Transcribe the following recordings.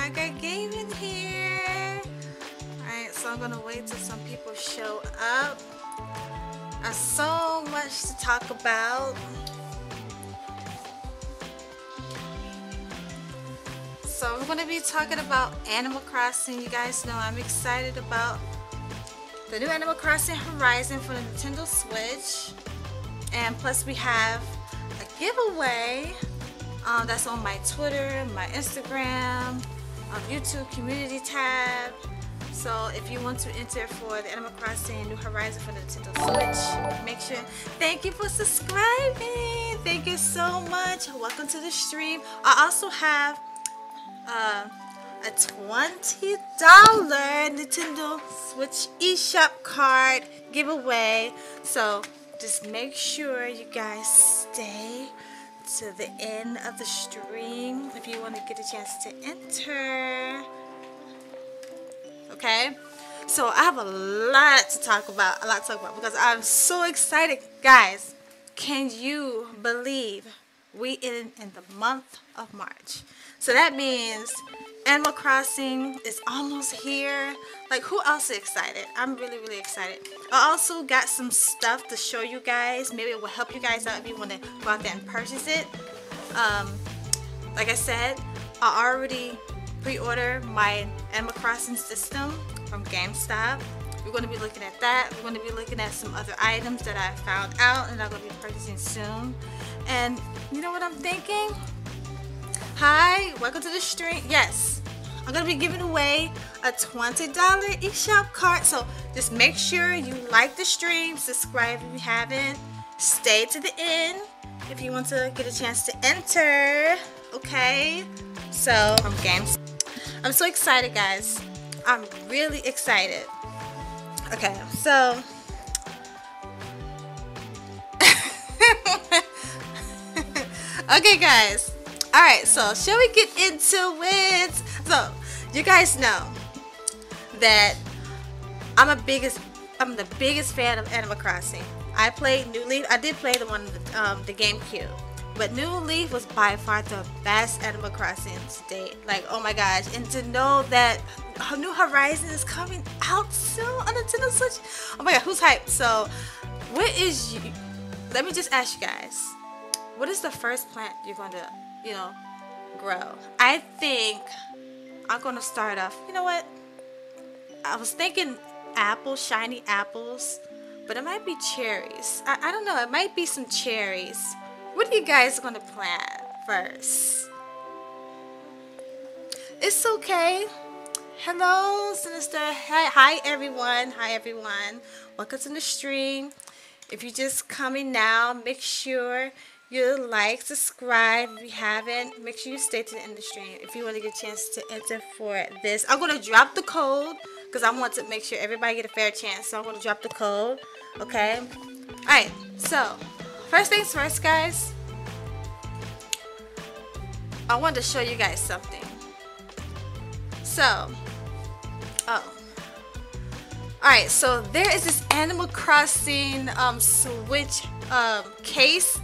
Margaret Gaming here. Alright, so I'm gonna wait till some people show up. There's so much to talk about. So we're gonna be talking about Animal Crossing. You guys know I'm excited about the new Animal Crossing Horizon for the Nintendo Switch. And plus we have a giveaway um, that's on my Twitter, my Instagram, um, YouTube community tab. So if you want to enter for the Animal Crossing New Horizon for the Nintendo Switch, make sure. Thank you for subscribing. Thank you so much. Welcome to the stream. I also have uh, a $20 Nintendo Switch eShop card giveaway. So just make sure you guys stay to the end of the stream if you want to get a chance to enter. Okay? So I have a lot to talk about, a lot to talk about because I'm so excited. Guys, can you believe we in in the month of March? So that means Animal Crossing is almost here. Like who else is excited? I'm really, really excited. I also got some stuff to show you guys. Maybe it will help you guys out if you want to go out there and purchase it. Um, like I said, I already pre-order my Animal Crossing system from GameStop. We're going to be looking at that. We're going to be looking at some other items that I found out and I'm going to be purchasing soon. And you know what I'm thinking? Hi, welcome to the stream. Yes, I'm gonna be giving away a $20 eShop card. So just make sure you like the stream, subscribe if you haven't, stay to the end if you want to get a chance to enter. Okay, so games. I'm so excited, guys. I'm really excited. Okay, so. okay, guys all right so shall we get into it so you guys know that i'm a biggest i'm the biggest fan of animal crossing. I played new leaf i did play the one um, the gamecube but new leaf was by far the best animal crossing to date. Like oh my gosh and to know that new horizon is coming out soon on nintendo switch oh my god who's hyped? So what is you let me just ask you guys what is the first plant you're going to you know, grow. I think I'm to start off, you know what? I was thinking apples, shiny apples, but it might be cherries. I, I don't know. It might be some cherries. What are you guys to plant first? It's okay. Hello, Sinister. Hi, hi, everyone. Hi, everyone. Welcome to the stream. If you're just coming now, make sure you like, subscribe if you haven't. Make sure you stay to the end of the stream if you want to get a chance to enter for this. I'm going to drop the code because I want to make sure everybody get a fair chance. So I'm going to drop the code. Okay? Alright, so first things first, guys. I wanted to show you guys something. So, oh. Alright, so there is this Animal Crossing um, Switch um, case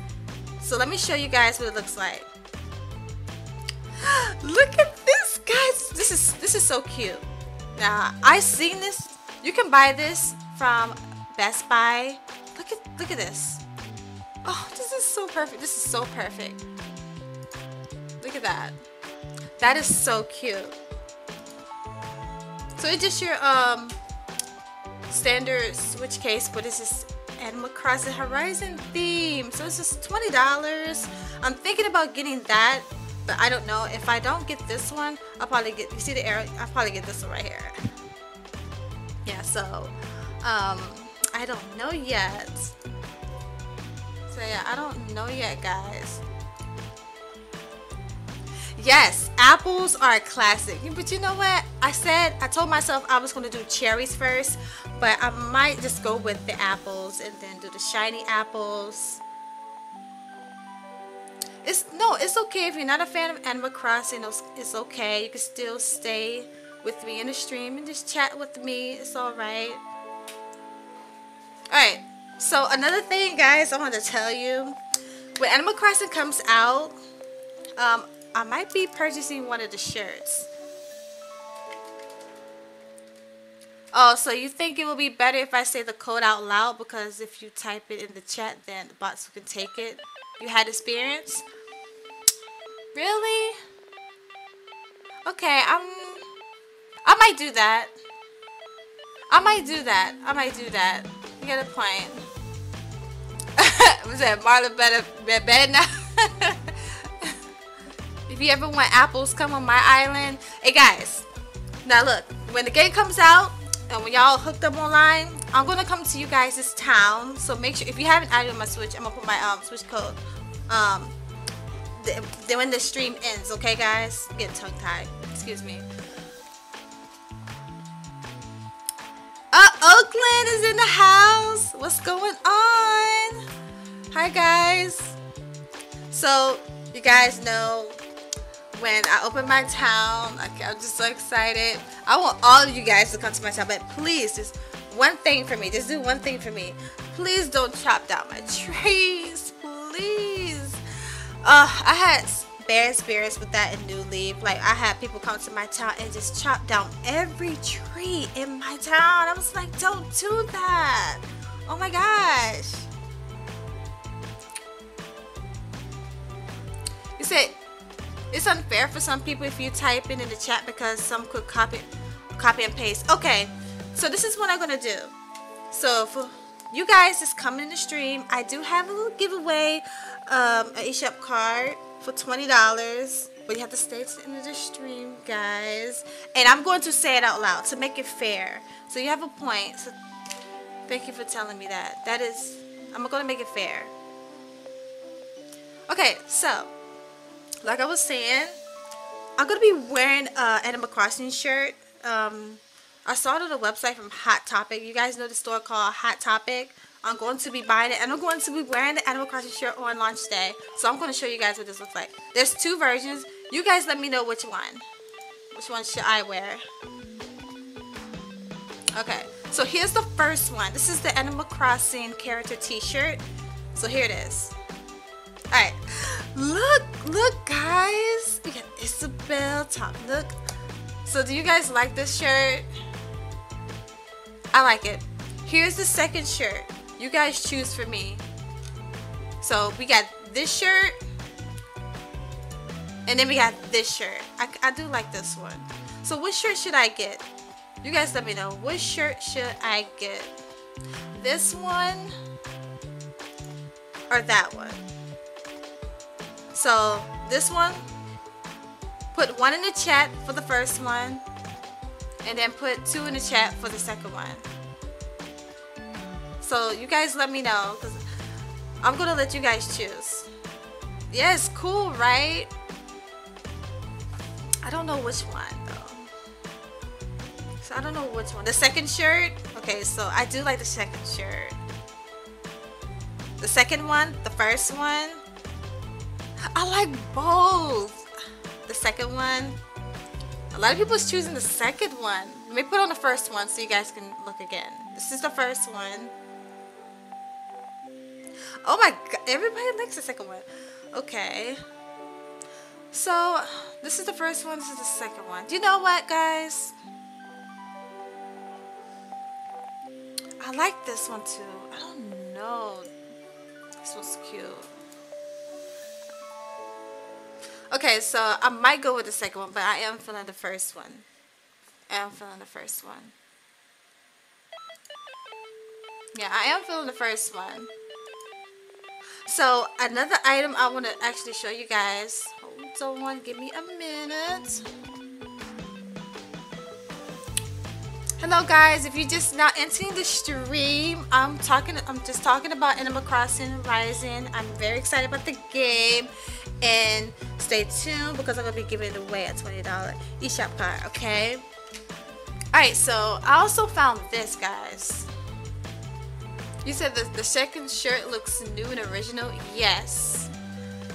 so let me show you guys what it looks like. Look at this, guys. This is this is so cute. Now I seen this. You can buy this from Best Buy. Look at look at this. Oh, this is so perfect. This is so perfect. Look at that. That is so cute. So it's just your um standard switch case, but this is Animal Crossing Horizon theme. So this is $20. I'm thinking about getting that, but I don't know. If I don't get this one, I'll probably get, you see the arrow? I'll probably get this one right here. Yeah, so, um, I don't know yet. So yeah, I don't know yet, guys. Yes, apples are a classic. But you know what? I said, I told myself I was going to do cherries first. But I might just go with the apples and then do the shiny apples. It's No, it's okay if you're not a fan of Animal Crossing. It's okay. You can still stay with me in the stream and just chat with me. It's alright. Alright. So another thing, guys, I want to tell you. When Animal Crossing comes out, um, I might be purchasing one of the shirts. Oh, so you think it will be better if I say the code out loud because if you type it in the chat, then the bots can take it? You had experience? Really? Okay, I'm... I might do that. I might do that. I might do that. You get a point. Was that Marla better, better now? if you ever want apples, come on my island. Hey guys, now look, when the game comes out, and when y'all hooked up online, I'm gonna come to you guys this town. So make sure if you haven't added my Switch, I'm gonna put my um Switch code. Um, when the stream ends, okay, guys? Get tongue tied. Excuse me. Uh, Oakland is in the house. What's going on? Hi, guys. So you guys know when I open my town. Like, I'm just so excited. I want all of you guys to come to my town, but please, just one thing for me. Just do one thing for me. Please don't chop down my trees. Please. Uh, I had bad experience with that in New Leaf. Like, I had people come to my town and just chop down every tree in my town. I was like, don't do that. Oh my gosh. It's unfair for some people if you type it in the chat because some could copy copy and paste. Okay, so this is what I'm gonna do. So for you guys that's coming in the stream, I do have a little giveaway, um, an eShop card for $20. But you have to stay to the end of the stream, guys. And I'm going to say it out loud to make it fair. So you have a point. So thank you for telling me that. That is, I'm going to make it fair. Okay, so like I was saying, I'm gonna be wearing a Animal Crossing shirt. Um, I saw it on a website from Hot Topic. You guys know the store called Hot Topic. I'm going to be buying it and I'm going to be wearing the Animal Crossing shirt on launch day. So I'm going to show you guys what this looks like. There's two versions. You guys let me know which one. Which one should I wear? Okay, so here's the first one. This is the Animal Crossing character t-shirt. So here it is. Alright, look, look guys. We got Isabelle top. Look. So do you guys like this shirt? I like it. Here's the second shirt. You guys choose for me. So we got this shirt. And then we got this shirt. I, I do like this one. So what shirt should I get? You guys let me know. What shirt should I get? This one or that one? So this one, put one in the chat for the first one, and then put two in the chat for the second one. So you guys let me know, because I'm going to let you guys choose. Yes, yeah, cool, right? I don't know which one, though. So I don't know which one. The second shirt? Okay, so I do like the second shirt. The second one, the first one, I like both. The second one, a lot of people is choosing the second one. Let me put on the first one so you guys can look again. This is the first one. Oh my god, everybody likes the second one. Okay. So, this is the first one, this is the second one. Do you know what, guys? I like this one too. I don't know. This one's cute. Okay, so I might go with the second one, but I am feeling the first one. I am feeling the first one. Yeah, I am feeling the first one. So, another item I want to actually show you guys. Hold on, give me a minute. Hello guys, if you're just now entering the stream, I'm talking I'm just talking about Animal Crossing Rising. I'm very excited about the game and stay tuned because I'm gonna be giving away a $20 eShop card, okay? Alright, so I also found this, guys. You said that the second shirt looks new and original. Yes.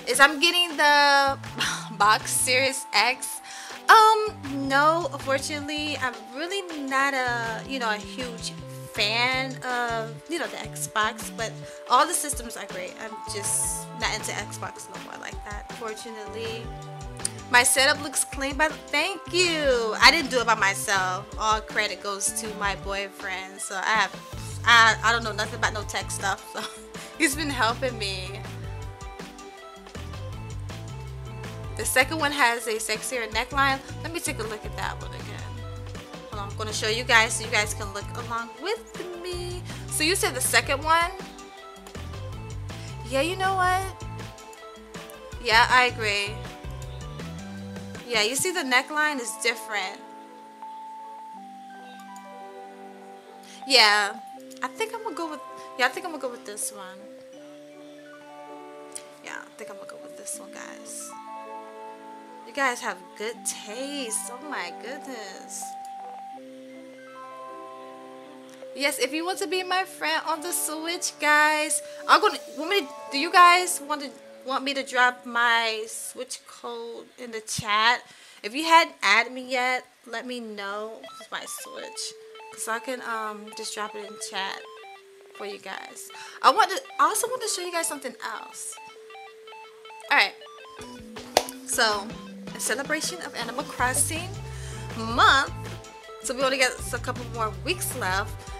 Is I'm getting the box Series X. Um, no, unfortunately, I'm really not a, you know, a huge fan of, you know, the Xbox, but all the systems are great. I'm just not into Xbox no more like that, fortunately. My setup looks clean, but thank you. I didn't do it by myself. All credit goes to my boyfriend. So I have, I, I don't know nothing about no tech stuff. So he's been helping me. The second one has a sexier neckline. Let me take a look at that one I'm gonna show you guys so you guys can look along with me. So you said the second one? Yeah, you know what? Yeah, I agree. Yeah, you see the neckline is different. Yeah, I think I'm gonna go with, yeah, I think I'm gonna go with this one. Yeah, I think I'm gonna go with this one, guys. You guys have good taste. Oh my goodness. Yes, if you want to be my friend on the Switch, guys, I'm gonna. Want me to, do you guys want to want me to drop my Switch code in the chat? If you hadn't added me yet, let me know. my Switch, cause I can um just drop it in chat for you guys. I want to. I also want to show you guys something else. All right. So, in celebration of Animal Crossing month, so we only got a couple more weeks left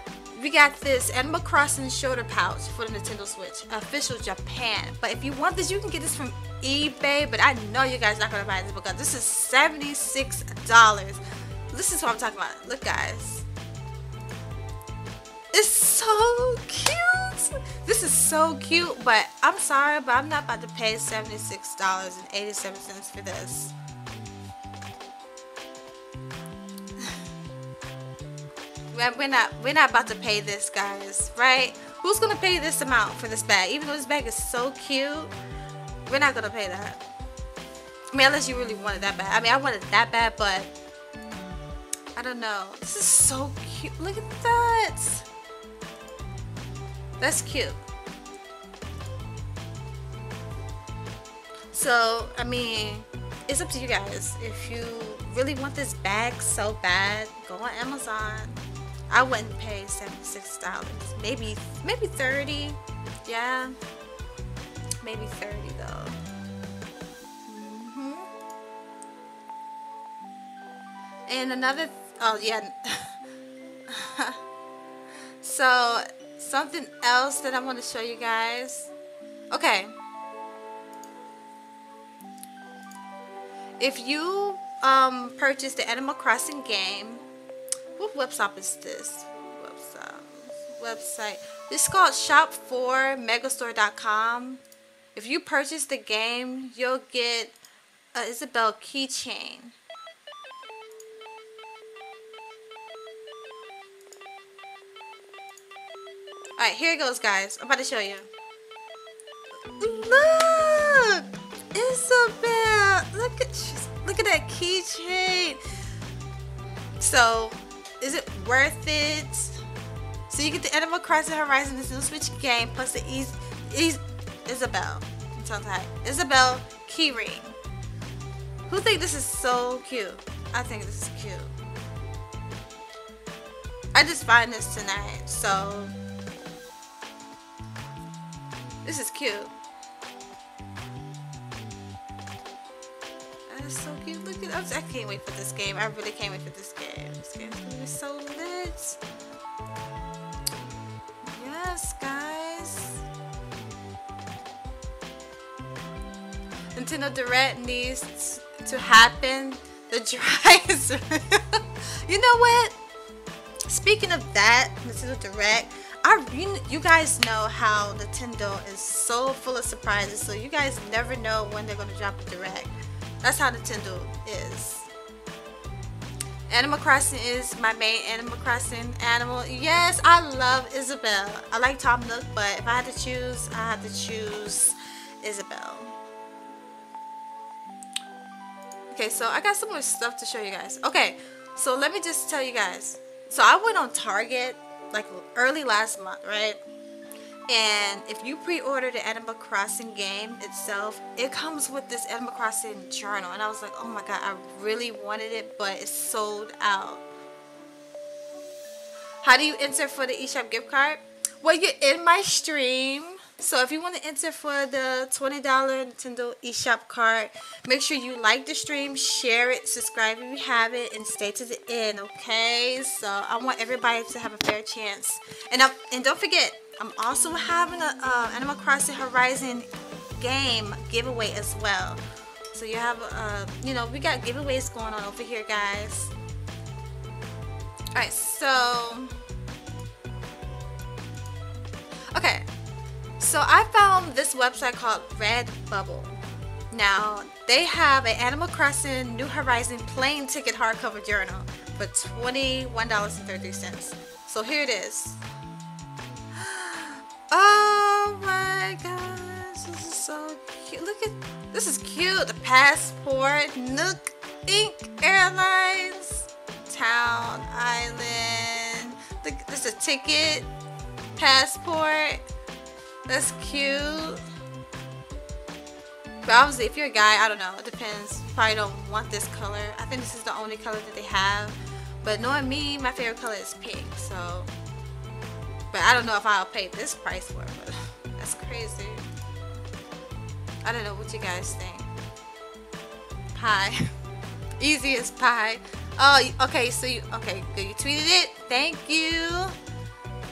we got this Animal Crossing shoulder pouch for the Nintendo Switch, official Japan. But if you want this, you can get this from eBay. But I know you guys are not gonna buy this because this is $76. This is what I'm talking about. Look, guys. It's so cute. This is so cute, but I'm sorry, but I'm not about to pay $76.87 for this. We're not we're not about to pay this guys right? Who's gonna pay this amount for this bag? Even though this bag is so cute we're not gonna pay that. I mean unless you really want it that bad I mean I want it that bad but I don't know. This is so cute. Look at that. That's cute. So I mean it's up to you guys. If you really want this bag so bad go on Amazon I wouldn't pay $76. Maybe maybe 30 Yeah. Maybe 30 though. Mm -hmm. And another oh yeah. so something else that I want to show you guys. Okay. If you um, purchase the Animal Crossing game what website is this? Website. Website. This is called shop4megastore.com. If you purchase the game, you'll get a Isabelle keychain. Alright, here it goes, guys. I'm about to show you. Look! Isabelle! Look at look at that keychain. So is it worth it? So you get the Animal Crossing Horizon this new Switch game plus the Ease, Ease Isabelle. I'm Isabelle keyring. Who think this is so cute? I think this is cute. I just find this tonight, so this is cute. So cute. Look at I can't wait for this game. I really can't wait for this game. This game's gonna be so lit. Yes, guys. Nintendo Direct needs to happen. The drives. you know what? Speaking of that, Nintendo Direct, I you, you guys know how Nintendo is so full of surprises, so you guys never know when they're gonna drop a direct. That's how Nintendo is. Animal Crossing is my main Animal Crossing animal. Yes, I love Isabelle. I like Tom Nook, but if I had to choose, I had to choose Isabelle. Okay, so I got some more stuff to show you guys. Okay, so let me just tell you guys. So I went on Target like early last month, right? And if you pre-order the Animal Crossing game itself, it comes with this Animal Crossing journal. And I was like, oh my god, I really wanted it, but it's sold out. How do you enter for the eShop gift card? Well, you're in my stream. So if you want to enter for the $20 Nintendo eShop card, make sure you like the stream, share it, subscribe if you haven't, and stay to the end, okay? So I want everybody to have a fair chance. And, i and don't forget, I'm also having a uh, Animal Crossing Horizon game giveaway as well. So you have, uh, you know, we got giveaways going on over here, guys. Alright, so... Okay, so I found this website called Redbubble. Now, they have an Animal Crossing New Horizon plane ticket hardcover journal for $21.30. So here it is. Oh my gosh, this is so cute. Look at, this is cute. The passport, Nook Inc. Airlines, Town Island. Look, this is a ticket, passport. That's cute. But obviously, if you're a guy, I don't know. It depends. Probably don't want this color. I think this is the only color that they have. But knowing me, my favorite color is pink. So, but I don't know if I'll pay this price for it. But that's crazy. I don't know what you guys think. Pie. Easy as pie. Oh, okay. So you okay? Good. You tweeted it. Thank you.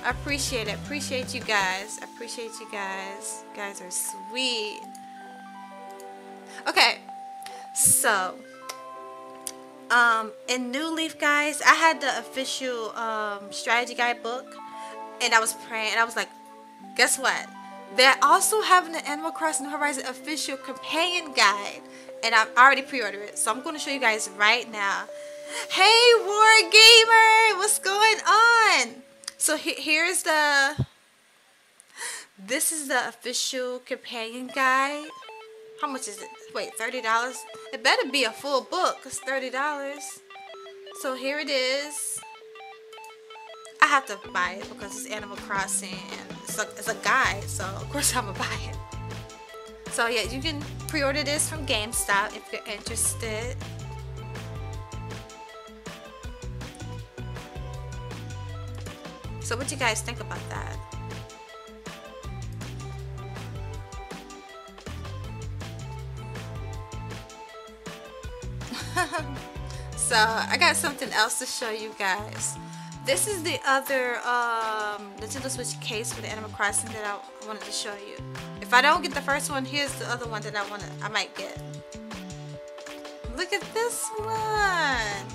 I appreciate it. Appreciate you guys. Appreciate you guys. You guys are sweet. Okay. So, um, in New Leaf, guys, I had the official um, strategy guide book, and I was praying, and I was like, guess what? They're also having the Animal Crossing New Horizon official companion guide, and I've already pre-ordered it, so I'm going to show you guys right now. Hey, War Gamer, what's going on? So he here's the, this is the official companion guide. How much is it? Wait, $30? It better be a full book. It's $30. So here it is. I have to buy it because it's Animal Crossing and it's a, it's a guide. So of course I'm to buy it. So yeah, you can pre-order this from GameStop if you're interested. So what do you guys think about that? so I got something else to show you guys. This is the other um, Nintendo Switch case for the Animal Crossing that I wanted to show you. If I don't get the first one, here's the other one that I want I might get. Look at this one.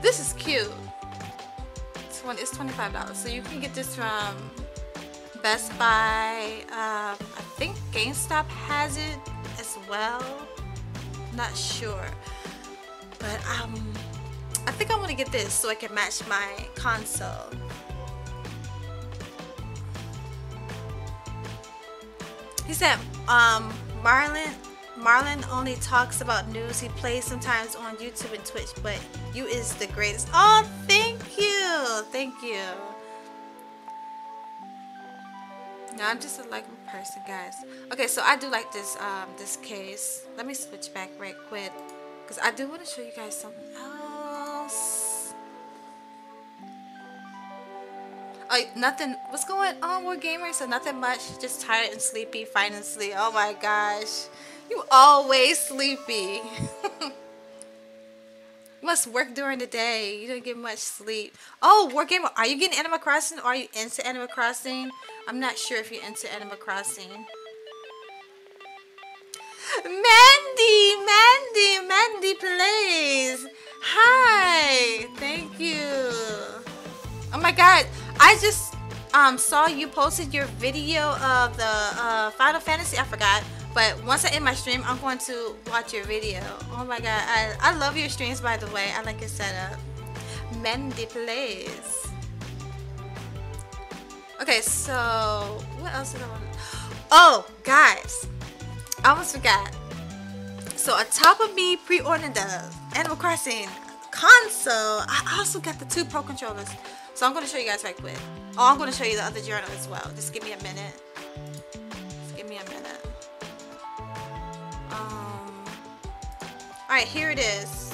This is cute one is $25. So you can get this from Best Buy. Um, I think GameStop has it as well. Not sure. But um, I think I want to get this so I can match my console. He said, um, Marlon Marlon only talks about news. He plays sometimes on YouTube and Twitch, but you is the greatest. Oh, thank you. Thank you. No, I'm just a likable person, guys. Okay, so I do like this um this case. Let me switch back right quick. Because I do want to show you guys something else. Oh, nothing. What's going on, War Gamer? So nothing much. Just tired and sleepy, finding sleep. Oh my gosh. You always sleepy. must work during the day. You don't get much sleep. Oh, War Gamer, are you getting Animal Crossing or are you into Animal Crossing? I'm not sure if you're into Animal Crossing. Mandy, Mandy, Mandy plays. Hi, thank you. Oh my God, I just um saw you posted your video of the uh, Final Fantasy. I forgot but once I end my stream, I'm going to watch your video. Oh my god, I, I love your streams by the way. I like your setup. Mendy plays. Okay, so what else did I want to... Oh, guys. I almost forgot. So on top of me pre-ordering the Animal Crossing console, I also got the two Pro controllers. So I'm going to show you guys right quick. Oh, I'm going to show you the other journal as well. Just give me a minute. Um, Alright, here it is.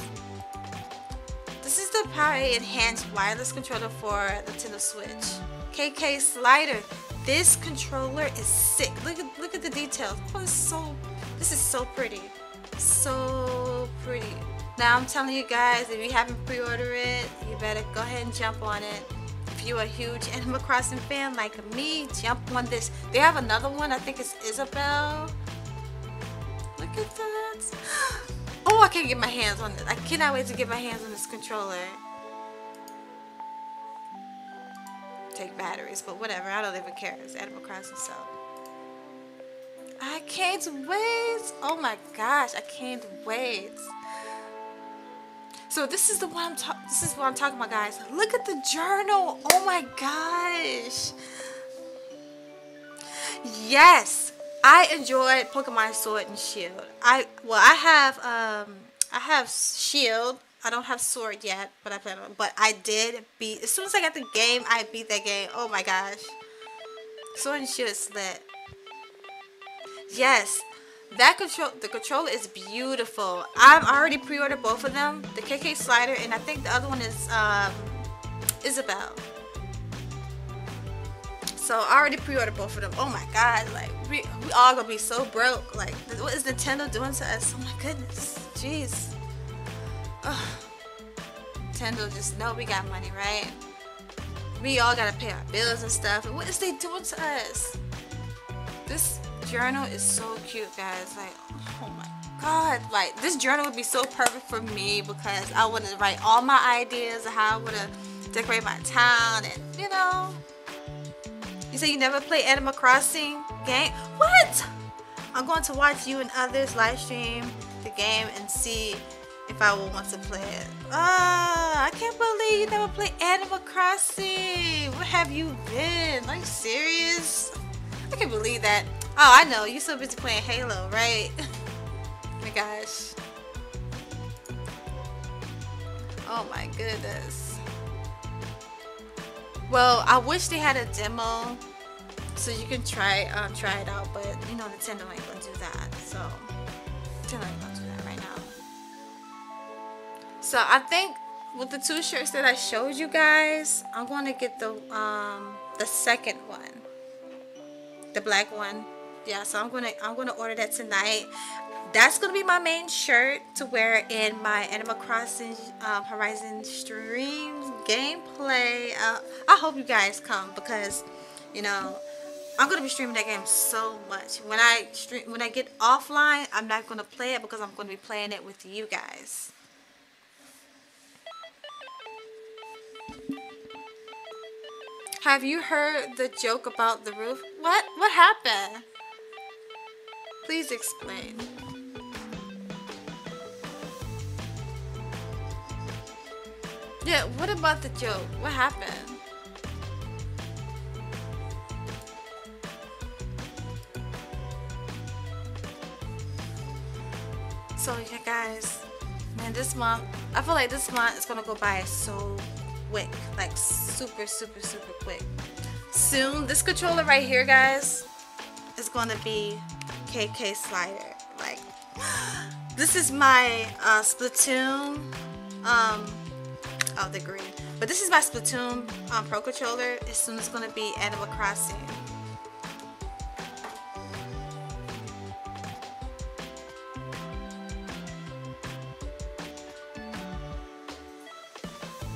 This is the Power Enhanced Wireless Controller for the Nintendo Switch. KK Slider, this controller is sick. Look at look at the details. Oh, so this is so pretty. So pretty. Now I'm telling you guys, if you haven't pre-ordered it, you better go ahead and jump on it. If you're a huge Animal Crossing fan like me, jump on this. They have another one, I think it's Isabelle. Look at that. Oh, I can't get my hands on it. I cannot wait to get my hands on this controller. Take batteries, but whatever. I don't even care. It's Animal Crossing, so. I can't wait. Oh my gosh, I can't wait. So this is the one I'm. This is what I'm talking about, guys. Look at the journal. Oh my gosh. Yes, I enjoyed Pokemon Sword and Shield. I well, I have um, I have Shield. I don't have Sword yet, but I plan on. But I did beat as soon as I got the game. I beat that game. Oh my gosh, Sword and Shield is lit. Yes, that control, the controller is beautiful. I've already pre-ordered both of them, the KK Slider, and I think the other one is um, Isabelle. So I already pre-ordered both of them. Oh my god, like we, we all gonna be so broke. Like what is Nintendo doing to us? Oh my goodness, jeez. Ugh. Nintendo just know we got money, right? We all gotta pay our bills and stuff. What is they doing to us? This journal is so cute, guys. Like, oh my god. Like, this journal would be so perfect for me because I want to write all my ideas of how I want to decorate my town and, you know. You say you never play Animal Crossing game? What? I'm going to watch you and others live stream the game and see if I will want to play it. Ah, I can't believe you never play Animal Crossing. Where have you been? You serious? I can't believe that. Oh, I know. You're so busy playing Halo, right? oh my gosh. Oh my goodness. Well, I wish they had a demo so you can try um, try it out, but you know Nintendo ain't gonna do that. So Nintendo ain't gonna do that right now. So I think with the two shirts that I showed you guys, I'm gonna get the um, the second one, the black one yeah so i'm gonna i'm gonna order that tonight that's gonna be my main shirt to wear in my animal crossing um, horizon streams gameplay uh, i hope you guys come because you know i'm gonna be streaming that game so much when i stream when i get offline i'm not gonna play it because i'm gonna be playing it with you guys Have you heard the joke about the roof? What? What happened? Please explain. Yeah, what about the joke? What happened? So yeah guys, man this month, I feel like this month is gonna go by so quick. Like super, super, super quick. Soon, this controller right here guys, is gonna be KK Slider. Like, this is my uh, Splatoon, um, oh, the green. But this is my Splatoon um, Pro Controller. As soon as it's going to be Animal Crossing.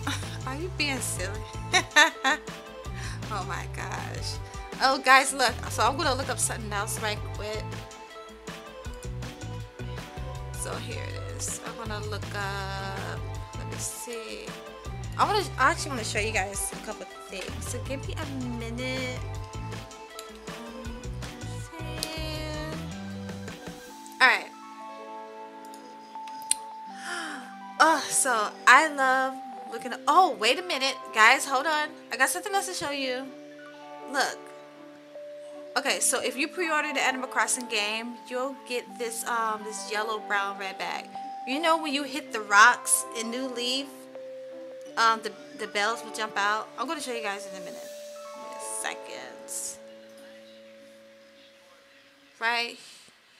Are you being silly? oh my gosh. Oh, guys, look. So I'm going to look up something else right quick. So here it is. I'm going to look up. Let me see. I want to. I actually want to show you guys a couple things. So give me a minute. Alright. Oh, so I love looking at. Oh, wait a minute. Guys, hold on. I got something else to show you. Look. Okay, so if you pre-order the Animal Crossing game, you'll get this um this yellow, brown, red bag. You know when you hit the rocks in New Leaf, um the the bells will jump out. I'm gonna show you guys in a minute. Seconds. Right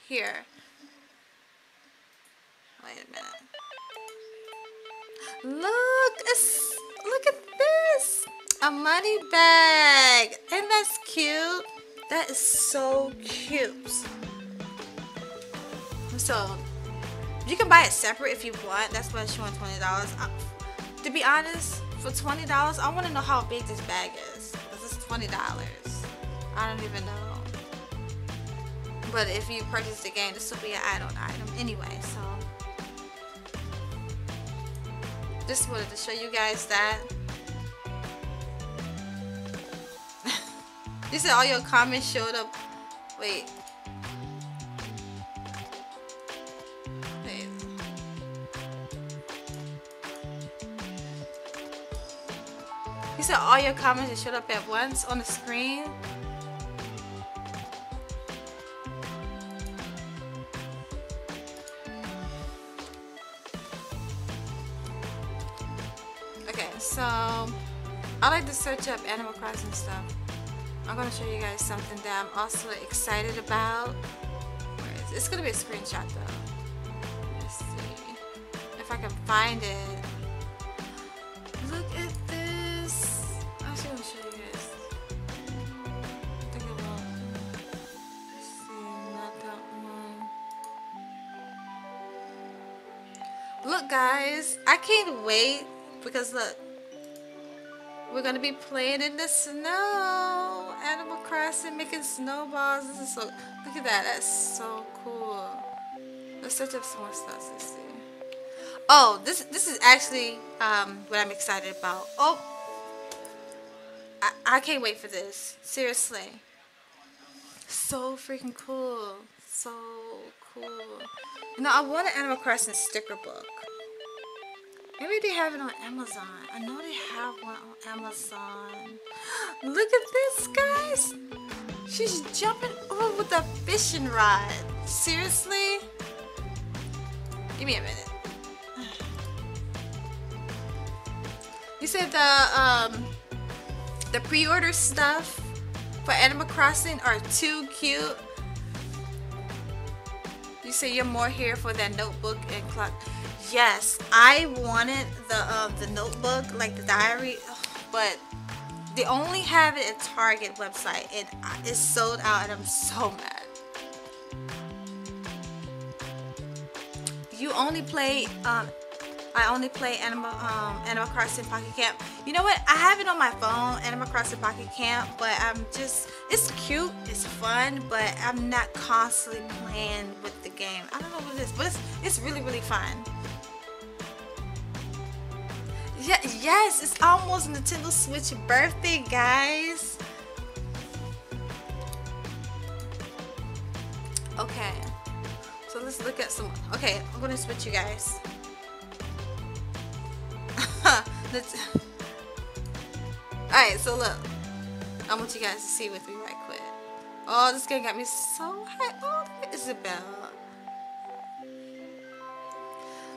here. Wait a minute. Look, look at this. A money bag. And that's cute. That is so cute. So, you can buy it separate if you want. That's why she wants $20. I, to be honest, for $20, I want to know how big this bag is. This is $20. I don't even know. But if you purchase the game, this will be an add-on item anyway, so. Just wanted to show you guys that. you said all your comments showed up. Wait. Wait. You said all your comments showed up at once on the screen? Okay, so I like to search up Animal Crossing stuff. I'm gonna show you guys something that I'm also excited about. It's gonna be a screenshot though. Let's see if I can find it. I can't wait because look, we're gonna be playing in the snow. Animal Crossing, making snowballs. This is so. Look at that. That's so cool. Let's search up some more stuff. Let's see. Oh, this this is actually um, what I'm excited about. Oh, I, I can't wait for this. Seriously. So freaking cool. So cool. Now I want an Animal Crossing sticker book. Maybe they have it on Amazon. I know they have one on Amazon. Look at this, guys. She's jumping over with a fishing rod. Seriously? Give me a minute. You said the um the pre-order stuff for Animal Crossing are too cute. You say you're more here for that notebook and clock yes i wanted the uh, the notebook like the diary but they only have it at target website and it's sold out and i'm so mad you only play um, I only play Animal um, Animal Crossing Pocket Camp. You know what? I have it on my phone, Animal Crossing Pocket Camp, but I'm just, it's cute, it's fun, but I'm not constantly playing with the game. I don't know what it is, but it's, it's really, really fun. Yeah, yes, it's almost Nintendo Switch birthday, guys. Okay, so let's look at some. Okay, I'm gonna switch you guys. let's. Alright, so look. I want you guys to see with me right quick. Oh, this game got me so high. Oh, Isabelle.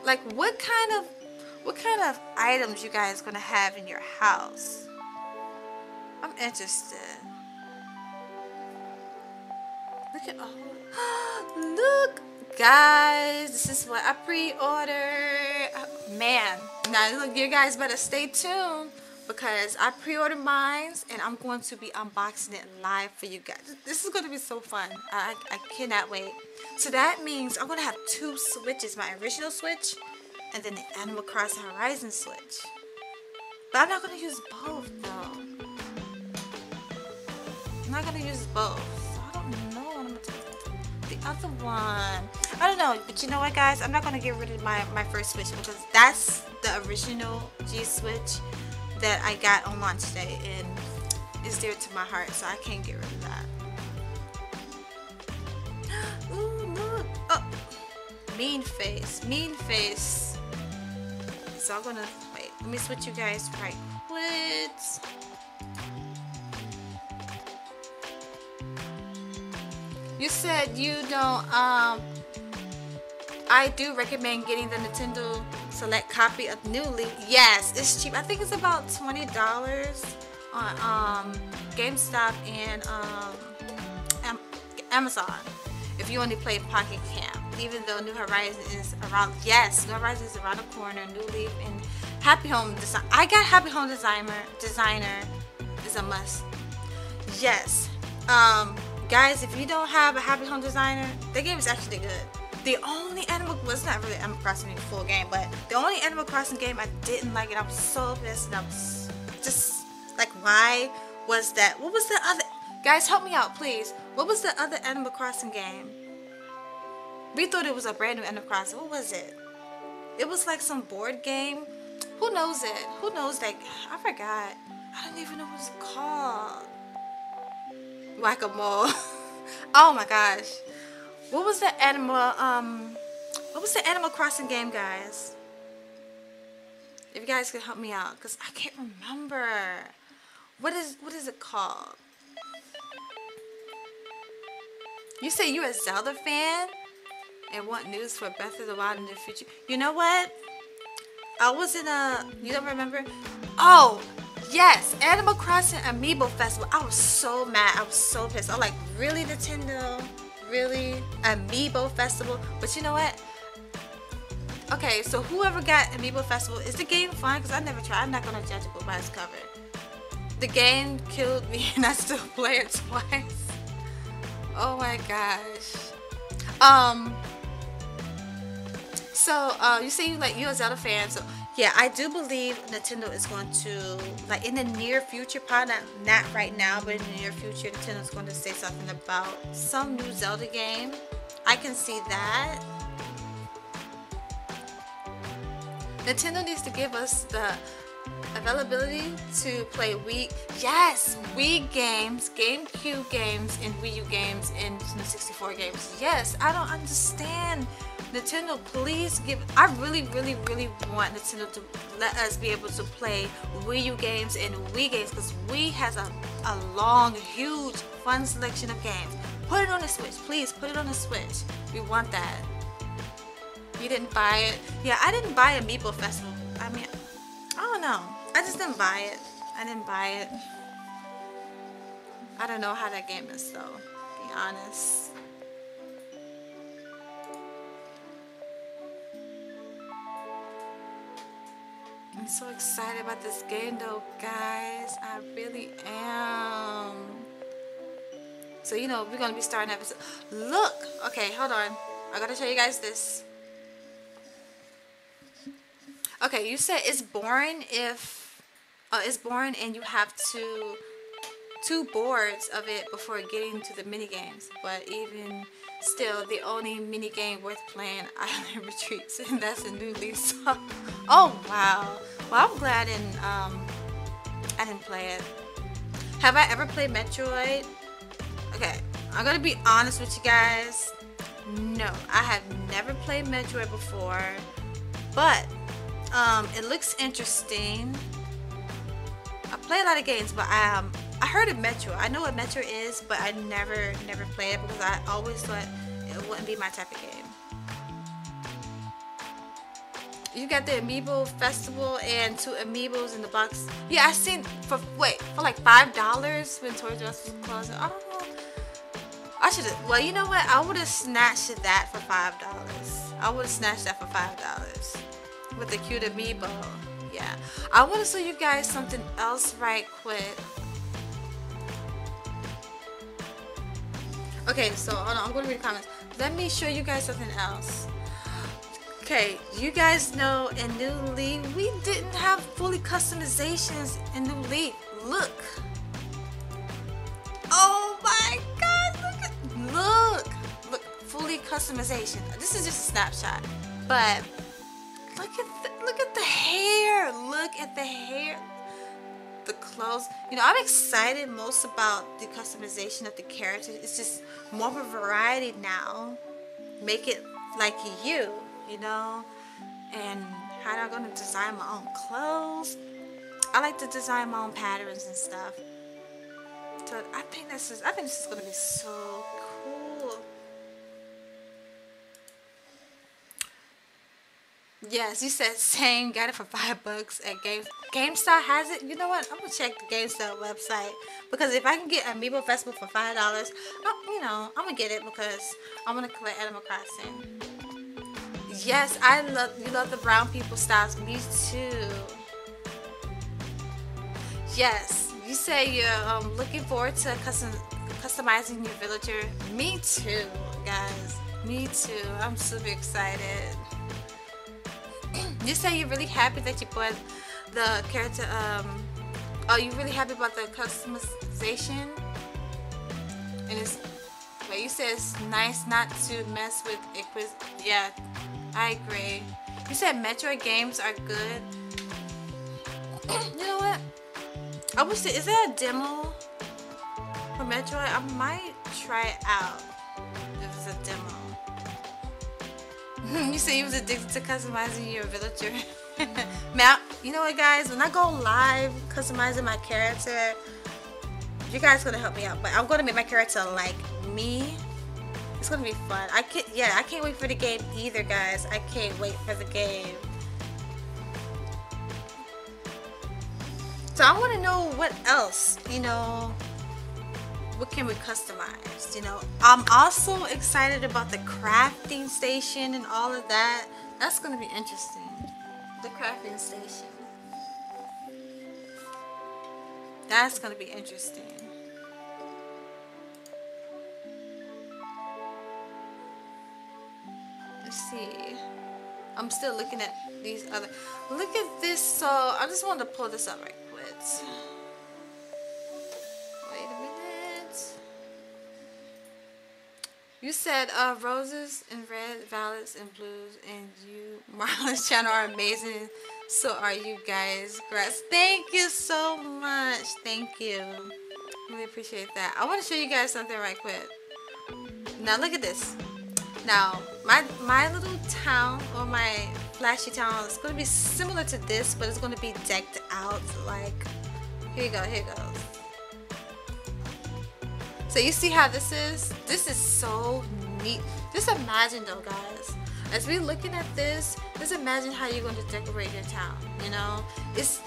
Like, what kind of what kind of items you guys gonna have in your house? I'm interested. Look at all. Look, guys. This is what I pre-ordered. Oh, man, now look, you guys better stay tuned because I pre-ordered mine and I'm going to be unboxing it live for you guys. This is going to be so fun. I, I cannot wait. So that means I'm going to have two switches. My original switch and then the Animal Crossing Horizon Switch. But I'm not going to use both though. I'm not going to use both. So I don't know what I'm going to do. The other one. I don't know. But you know what guys? I'm not going to get rid of my, my first Switch because that's the original G Switch that I got on launch day and it's dear to my heart so I can't get rid of that. Ooh, look. Oh. Mean face. Mean face so I'm gonna wait let me switch you guys right quick you said you don't um I do recommend getting the Nintendo Select copy of New Leaf. Yes, it's cheap. I think it's about $20 on um, GameStop and um, Amazon if you only play Pocket Camp. Even though New Horizons is around, yes, New Horizons is around the corner, New Leaf and Happy Home Design. I got Happy Home Designer, designer is a must. Yes. Um, guys, if you don't have a Happy Home Designer, the game is actually good. The only Animal was well, it's not really Animal Crossing full game, but the only Animal Crossing game I didn't like it. I was so pissed and I was just like, why was that? What was the other? Guys, help me out, please. What was the other Animal Crossing game? We thought it was a brand new Animal Crossing. What was it? It was like some board game. Who knows it? Who knows that? I forgot. I don't even know what it's called. Whack-a-mole. oh my gosh. What was the animal, um, what was the Animal Crossing game, guys? If you guys could help me out, because I can't remember. What is, what is it called? You say you're a Zelda fan and want news for Breath of the Wild in the future. You know what? I was in a, you don't remember? Oh, yes, Animal Crossing Amiibo Festival. I was so mad. I was so pissed. I'm like, really, Nintendo? Really? Amiibo Festival? But you know what? Okay, so whoever got Amiibo Festival, is the game fine? Because I never tried. I'm not to judge it by its cover. The game killed me and I still play it twice. Oh my gosh. Um. So uh, you say you like you're a Zelda fan, so yeah, I do believe Nintendo is going to like in the near future, probably not, not right now, but in the near future, Nintendo is going to say something about some new Zelda game. I can see that. Nintendo needs to give us the availability to play Wii. Yes, Wii games, GameCube games, and Wii U games, and 64 games. Yes, I don't understand. Nintendo, please give. I really, really, really want Nintendo to let us be able to play Wii U games and Wii games because Wii has a, a long, huge, fun selection of games. Put it on the Switch, please. Put it on the Switch. We want that. You didn't buy it? Yeah, I didn't buy Amiibo Festival. Know. I just didn't buy it. I didn't buy it. I don't know how that game is though, be honest. I'm so excited about this game though, guys. I really am. So, you know, we're going to be starting episode. Look! Okay, hold on. I got to show you guys this. Okay, you said it's boring if uh, it's boring and you have to two boards of it before getting to the mini games. But even still, the only mini game worth playing Island Retreats, and that's a new leaf oh wow! Well, I'm glad and um, I didn't play it. Have I ever played Metroid? Okay, I'm gonna be honest with you guys. No, I have never played Metroid before, but um, it looks interesting. I play a lot of games, but I, um, I heard of Metro. I know what Metro is, but I never, never played it because I always thought it wouldn't be my type of game. You got the Amiibo Festival and two Amiibos in the box. Yeah, I seen for wait for like five dollars when Toys R Us was closing. I. I should have. Well, you know what? I would have snatched that for five dollars. I would have snatched that for five dollars with the cute amiibo. Yeah. I want to show you guys something else right quick. Okay, so hold on, I'm going to read the comments. Let me show you guys something else. Okay, you guys know in New Leaf, we didn't have fully customizations in New Leaf. Look. Oh my god, look look. Look, fully customization. This is just a snapshot. But Look at the, look at the hair. Look at the hair. The clothes. You know, I'm excited most about the customization of the characters. It's just more of a variety now. Make it like you, you know. And how I going to design my own clothes? I like to design my own patterns and stuff. So I think this is I think this is gonna be so Yes, you said same. Got it for five bucks at Game GameStop has it. You know what? I'm gonna check the GameStop website because if I can get Amiibo Festival for five dollars, you know, I'm gonna get it because I'm gonna collect Animal Crossing. Yes, I love you love the brown people styles. Me too. Yes, you say you're um, looking forward to custom customizing your villager. Me too, guys. Me too. I'm super excited. You say you're really happy that you bought the character, um, oh, you really happy about the customization? And it's, but you said it's nice not to mess with Equiz, yeah, I agree. You said Metroid games are good. you know what? I wish, is there a demo for Metroid? I might try it out if it's a demo. You say you was addicted to customizing your villager. Map, you know what guys, when I go live customizing my character, you guys gonna help me out, but I'm gonna make my character like me. It's gonna be fun. I can't yeah, I can't wait for the game either guys. I can't wait for the game. So I wanna know what else, you know, what can we customize you know? I'm also excited about the crafting station and all of that. That's going to be interesting. The crafting station. That's going to be interesting. Let's see. I'm still looking at these other look at this. So i just wanted to pull this up right quick You said uh, roses and red, violets and blues, and you, Marlon's channel are amazing. So are you guys. Grass. Thank you so much. Thank you. Really appreciate that. I want to show you guys something right quick. Now look at this. Now, my my little town or my flashy town is going to be similar to this, but it's going to be decked out like, here you go, here goes. So you see how this is? This is so neat. Just imagine though, guys. As we're looking at this, just imagine how you're going to decorate your town, you know? It's,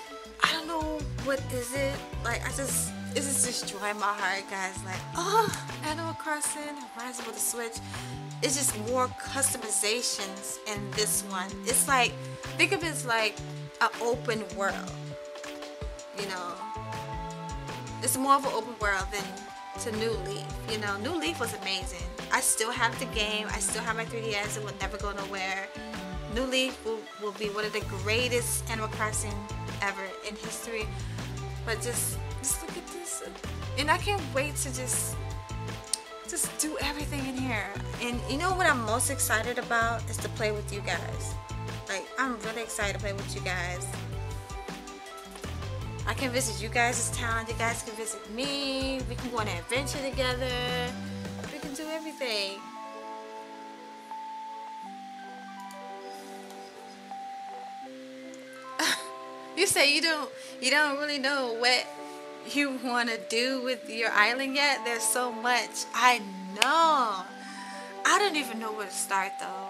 I don't know, what is it? Like, I just, is just joy my heart, guys. Like, oh, Animal Crossing, Horizon with the Switch. It's just more customizations in this one. It's like, think of it as like an open world, you know? It's more of an open world than to New Leaf. You know, New Leaf was amazing. I still have the game. I still have my 3DS. It will never go nowhere. New Leaf will, will be one of the greatest Animal Crossing ever in history. But just, just look at this. And I can't wait to just, just do everything in here. And you know what I'm most excited about is to play with you guys. Like, I'm really excited to play with you guys. I can visit you guys' town. You guys can visit me. We can go on an adventure together. We can do everything. you say you don't you don't really know what you want to do with your island yet. There's so much. I know. I don't even know where to start though.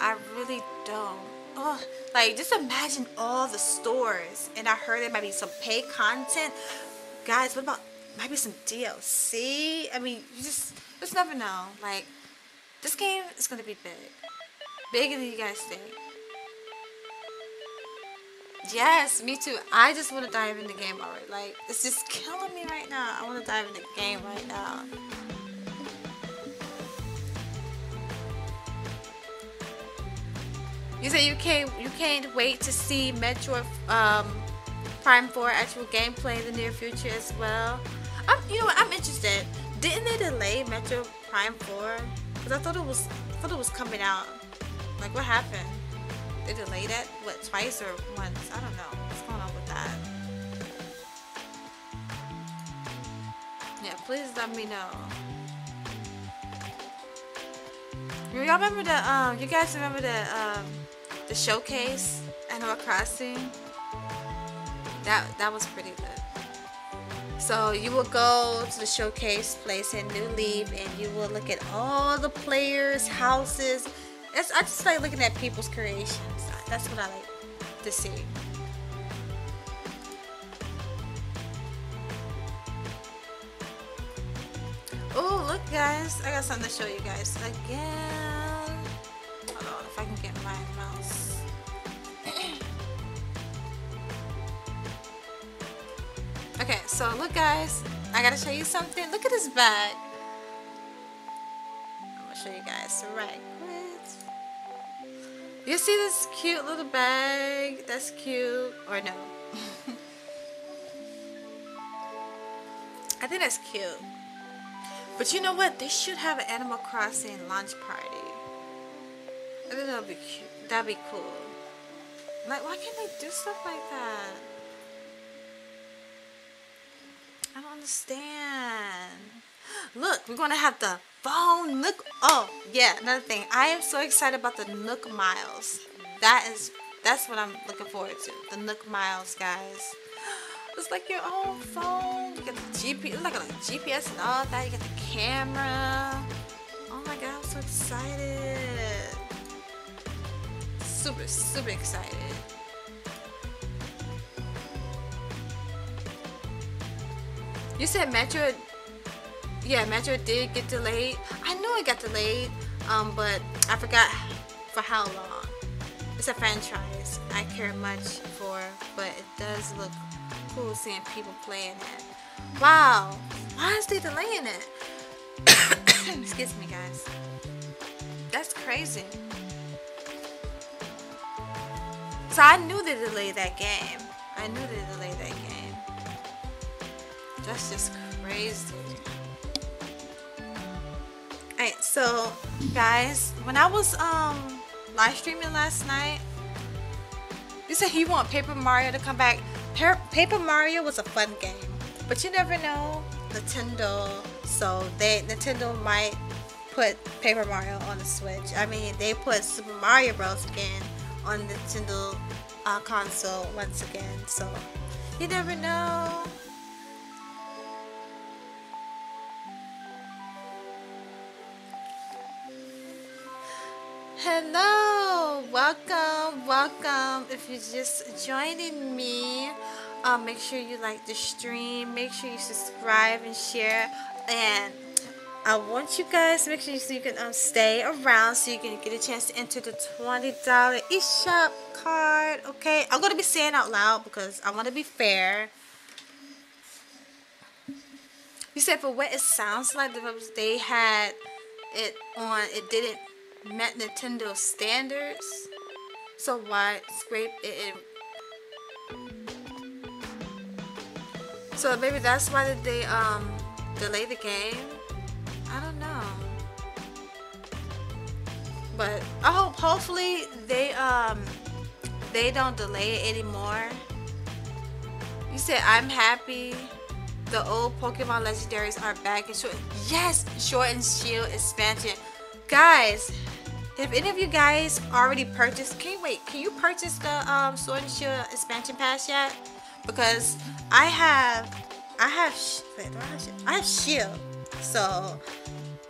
I really don't oh, like just imagine all the stores. And I heard there might be some paid content. Guys, what about maybe some DLC? I mean, you just just never know. Like this game is gonna be big, bigger than you guys think. Yes, me too. I just want to dive in the game already. Like, it's just killing me right now. I want to dive in the game right now. You say you can't you can't wait to see Metroid um, Prime 4 actual gameplay in the near future as well. I'm you know what I'm interested. Didn't they delay Metroid Prime 4? Because I thought it was I thought it was coming out. Like what happened? They delayed it what twice or once? I don't know. What's going on with that? Yeah, please let me know. Y'all remember the um you guys remember the um the showcase Animal Crossing that that was pretty good so you will go to the showcase place in New Leaf and you will look at all the players houses it's, I just like looking at people's creations That's what I like to see. Oh, look, guys. I got something to show you guys again. Hold on, if I can get okay, so look, guys. I gotta show you something. Look at this bag. I'm gonna show you guys right quick. You see this cute little bag? That's cute. Or no? I think that's cute. But you know what? They should have an Animal Crossing launch party. I think that'd be cute. That'd be cool. Like, why can't they do stuff like that? I don't understand. Look, we're gonna have the phone Nook. Oh, yeah, another thing. I am so excited about the Nook Miles. That is, that's what I'm looking forward to. The Nook Miles, guys. It's like your own phone. You get the GPS, like a GPS and all that. You get the camera. Oh my god, I'm so excited. Super, super excited. You said Metroid, yeah, Metroid did get delayed. I know it got delayed, um, but I forgot for how long. It's a franchise I care much for, but it does look cool seeing people playing it. Wow, why is they delaying it? Excuse me, guys. That's crazy. So I knew they delayed that game. I knew they delayed that game. That's just crazy. Alright, so guys, when I was um live streaming last night, you said he want Paper Mario to come back. Paper Mario was a fun game, but you never know Nintendo. So they Nintendo might put Paper Mario on the Switch. I mean, they put Super Mario Bros. again on the Nintendo uh, console once again. So you never know. Hello, welcome, welcome. If you're just joining me, uh, make sure you like the stream, make sure you subscribe and share. And I want you guys to make sure so you can um, stay around so you can get a chance to enter the $20 eShop card. Okay, I'm going to be saying out loud because I want to be fair. You said for what it sounds like, they had it on, it didn't met Nintendo standards. So why scrape it? In So maybe that's why they um delay the game. I don't know. But I hope hopefully they um they don't delay it anymore. You said I'm happy the old Pokemon legendaries are back in Sword. Yes, Sword and Shield expansion. Guys, if any of you guys already purchased, can you wait? Can you purchase the um, Sword and Shield expansion pass yet? Because I have, I have, wait, I have, I have Shield. So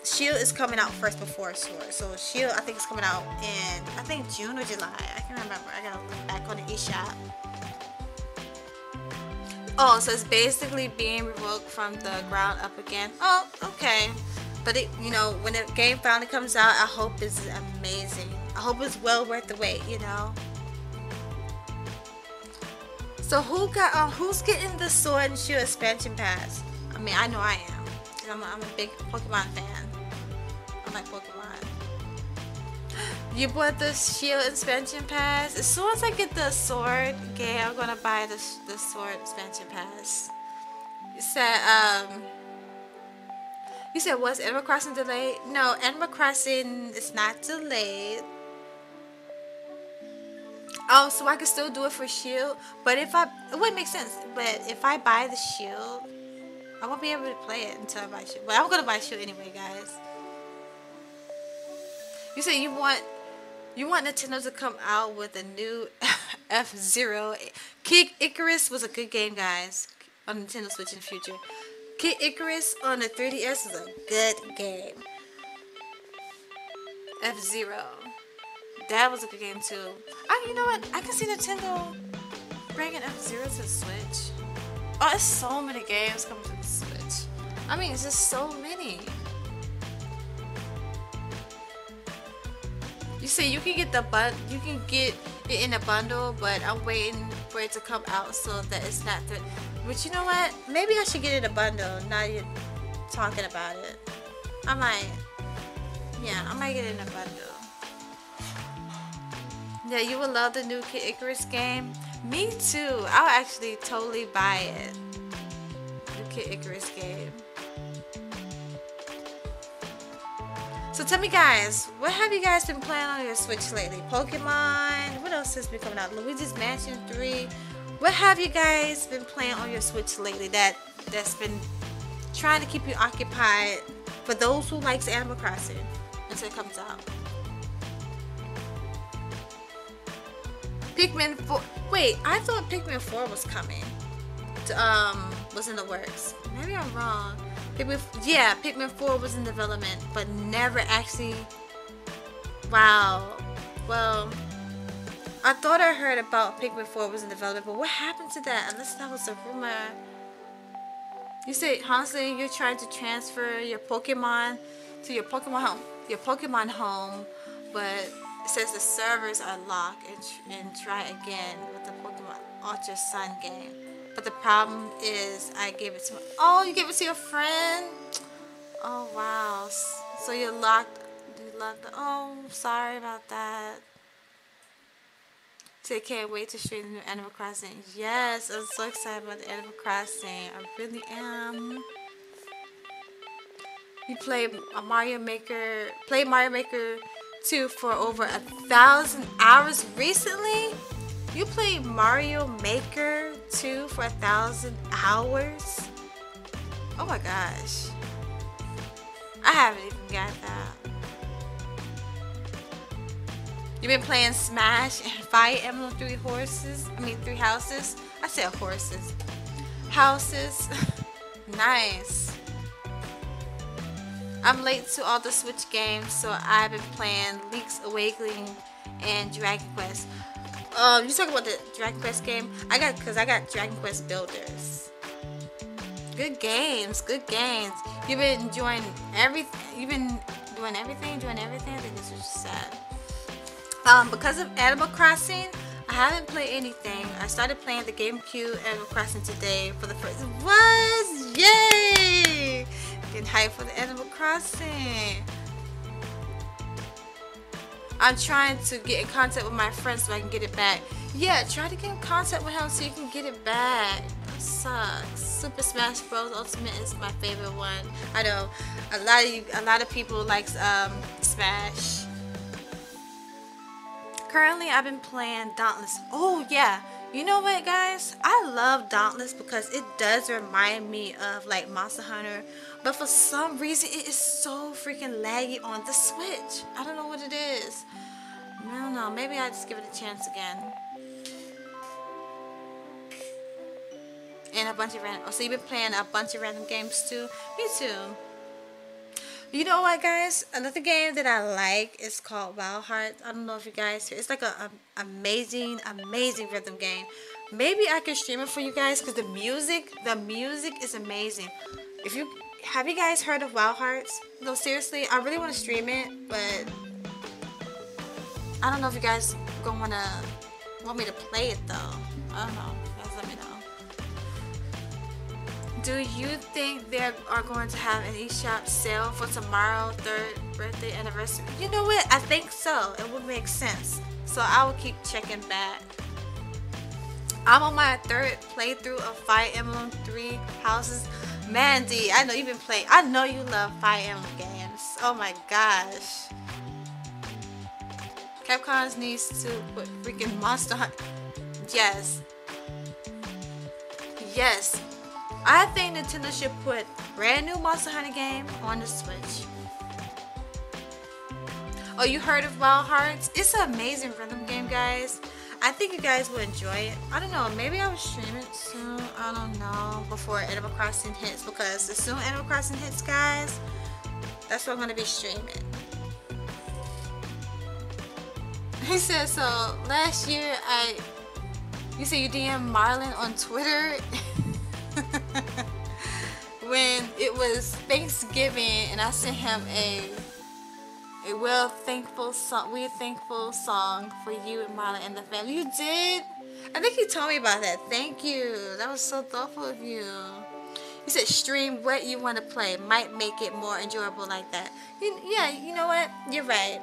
Shield is coming out first before Sword. So Shield, I think is coming out in, I think June or July. I can't remember. I gotta look back on the eShop. Oh, so it's basically being revoked from the ground up again. Oh, okay. But it, you know, when the game finally comes out, I hope it's amazing. I hope it's well worth the wait. You know. So who got? Um, who's getting the Sword and Shield expansion pass? I mean, I know I am. I'm a, I'm a big Pokemon fan. I like Pokemon. You bought the Shield expansion pass. As soon as I get the Sword game, I'm gonna buy the the Sword expansion pass. You said um. You said was Animal Crossing delayed? No, Animal Crossing is not delayed. Oh, so I can still do it for Shield, but if I it wouldn't make sense. But if I buy the Shield, I won't be able to play it until I buy Shield. But I'm gonna buy Shield anyway, guys. You said you want you want Nintendo to come out with a new F Zero. Kid Icarus was a good game, guys, on Nintendo Switch in the future. Kid Icarus on the 3DS is a good game. F-Zero. That was a good game too. I, you know what? I can see Nintendo bringing F Zero to the Switch. Oh, it's so many games coming to the Switch. I mean, it's just so many. You say you can get the but you can get it in a bundle, but I'm waiting for it to come out so that it's not the. But you know what? Maybe I should get it a bundle. not you're talking about it. I might. Yeah, I might get it in a bundle. Yeah, you will love the new Kid Icarus game. Me too. I'll actually totally buy it. New Kid Icarus game. So tell me guys, what have you guys been playing on your Switch lately? Pokemon? What else has been coming out? Luigi's Mansion 3? What have you guys been playing on your Switch lately that, that's been trying to keep you occupied for those who likes Animal Crossing until it comes out? Pikmin 4. Wait, I thought Pikmin 4 was coming. Um, was in the works. Maybe I'm wrong. Pikmin, yeah, Pikmin 4 was in development, but never actually. Wow. Well, I thought I heard about Pikmin 4 was in development, but what happened to that? Unless that was a rumor. You say, honestly, you're trying to transfer your Pokemon to your Pokemon home, your Pokemon home, but it says the servers are locked and, and try again with the Pokemon Ultra Sun game. But the problem is I gave it to my, oh you gave it to your friend? Oh wow. So you're locked you locked oh sorry about that. So I can't wait to stream the new Animal Crossing. Yes, I'm so excited about the Animal Crossing. I really am. You played a Mario Maker played Mario Maker 2 for over a thousand hours recently. You played Mario Maker 2 for a thousand hours? Oh my gosh. I haven't even got that. You've been playing Smash and Fire Emblem Three Horses. I mean, Three Houses. I said horses. Houses. nice. I'm late to all the Switch games, so I've been playing Link's Awakening and Dragon Quest. Um, you talk about the Dragon Quest game? I got because I got Dragon Quest Builders. Good games, good games. You've been enjoying everything. You've been doing everything, doing everything. I think this is sad. Um, because of Animal Crossing, I haven't played anything. I started playing the GameCube Animal Crossing today for the first. Was yay! Getting hyped for the Animal Crossing. I'm trying to get in contact with my friends so I can get it back. Yeah, try to get in contact with him so you can get it back. That sucks. Super Smash Bros. Ultimate is my favorite one. I know a lot of you, a lot of people likes um, Smash. Currently, I've been playing Dauntless. Oh yeah, you know what, guys? I love Dauntless because it does remind me of like Monster Hunter, but for some reason, it is so freaking laggy on the Switch. I don't know what it is. I don't know. Maybe I'll just give it a chance again. And a bunch of random. Oh, so you've been playing a bunch of random games too? Me too. You know what, guys? Another game that I like is called Wild Hearts. I don't know if you guys. It's like a, a amazing, amazing rhythm game. Maybe I can stream it for you guys because the music, the music is amazing. If you have you guys heard of Wild Hearts? No, seriously, I really want to stream it, but I don't know if you guys gonna wanna want me to play it though. I don't know. Do you think they are going to have an eShop sale for tomorrow, third birthday anniversary? You know what? I think so. It would make sense. So I will keep checking back. I'm on my third playthrough of Fire Emblem 3 Houses. Mandy, I know you've been playing. I know you love Fire Emblem games. Oh my gosh. Capcom needs to put freaking Monster Hunt. Yes. Yes. I think Nintendo should put brand new Monster Hunter game on the Switch. Oh, you heard of Wild Hearts? It's an amazing rhythm game, guys. I think you guys will enjoy it. I don't know. Maybe I will stream it soon. I don't know. Before Animal Crossing hits. Because as soon as Animal Crossing hits, guys, that's what I'm going to be streaming. he said so. Last year, I you said you DM Marlon on Twitter when it was Thanksgiving, and I sent him a a well thankful song, we thankful song for you and Marla and the family. You did. I think you told me about that. Thank you. That was so thoughtful of you. You said stream what you want to play might make it more enjoyable like that. You, yeah, you know what? You're right.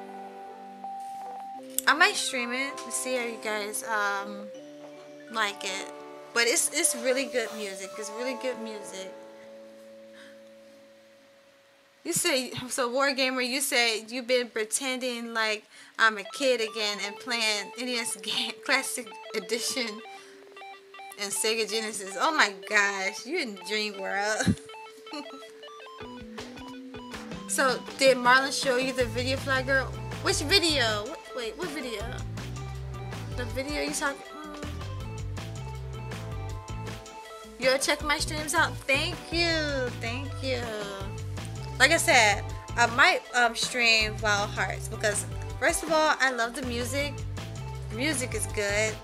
I might stream it to see how you guys um like it. But it's it's really good music. It's really good music. You say so, War Gamer. You said you've been pretending like I'm a kid again and playing NES game, Classic Edition and Sega Genesis. Oh my gosh, you in Dream World. so, did Marlon show you the video flagger? Which video? Wait, what video? The video you talking? Yo, check my streams out. Thank you. Thank you. Like I said, I might um, stream Wild Hearts because first of all, I love the music. The music is good.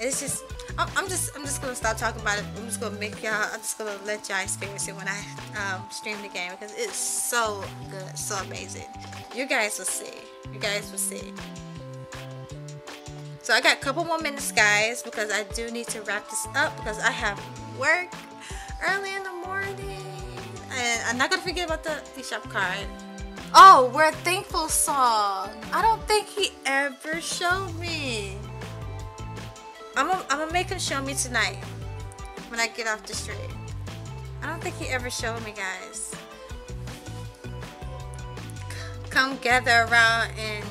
It's just I'm, I'm just I'm just gonna stop talking about it. I'm just gonna make y'all. I'm just gonna let y'all experience it when I um, stream the game because it's so good, so amazing. You guys will see. You guys will see. So I got a couple more minutes, guys, because I do need to wrap this up because I have work early in the morning. And I'm not gonna forget about the eShop card. Oh, we're a thankful song. I don't think he ever showed me. I'm gonna, I'm gonna make him show me tonight when I get off the street. I don't think he ever showed me, guys. Come gather around and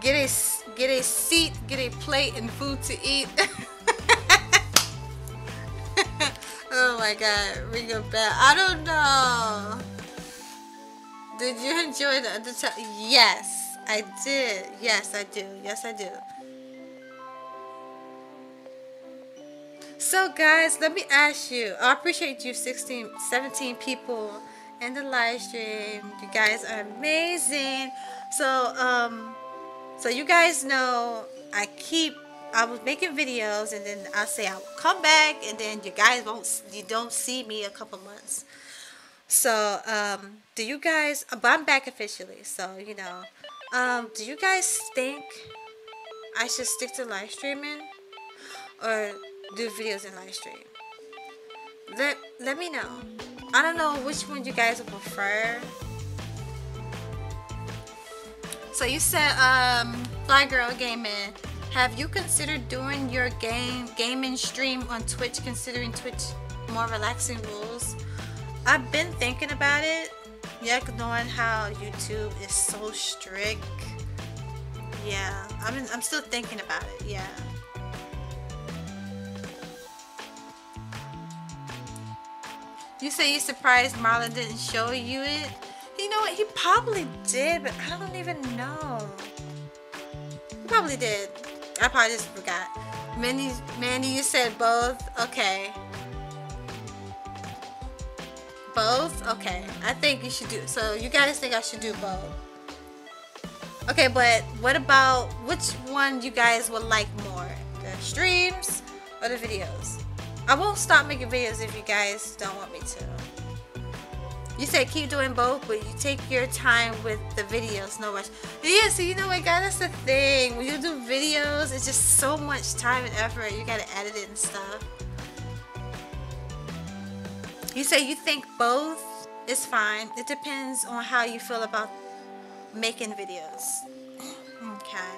get a get a seat, get a plate and food to eat. my god, ring a bell. I don't know. Did you enjoy the, other the Yes, I did. Yes, I do. Yes, I do. So guys, let me ask you. I appreciate you 16, 17 people in the live stream. You guys are amazing. So um so you guys know I keep I was making videos and then I say I'll come back and then you guys won't you don't see me a couple months. So um do you guys but I'm back officially so you know um do you guys think I should stick to live streaming or do videos in live stream? Let let me know. I don't know which one you guys would prefer. So you said, um, Fly Girl Gaming, have you considered doing your game gaming stream on Twitch, considering Twitch more relaxing rules? I've been thinking about it. Yeah, knowing how YouTube is so strict. Yeah, I'm I'm still thinking about it. Yeah. You say you're surprised Marlon didn't show you it? You know what? He probably did, but I don't even know. He probably did. I probably just forgot. Mandy, Manny, you said both. Okay. Both? Okay. I think you should do. So you guys think I should do both? Okay, but what about which one you guys would like more? The streams or the videos? I won't stop making videos if you guys don't want me to. You said keep doing both, but you take your time with the videos, no rush. Yeah, so you know what, guys, that's the thing. When you do videos, just so much time and effort. You gotta edit it and stuff. You say you think both is fine. It depends on how you feel about making videos. Okay.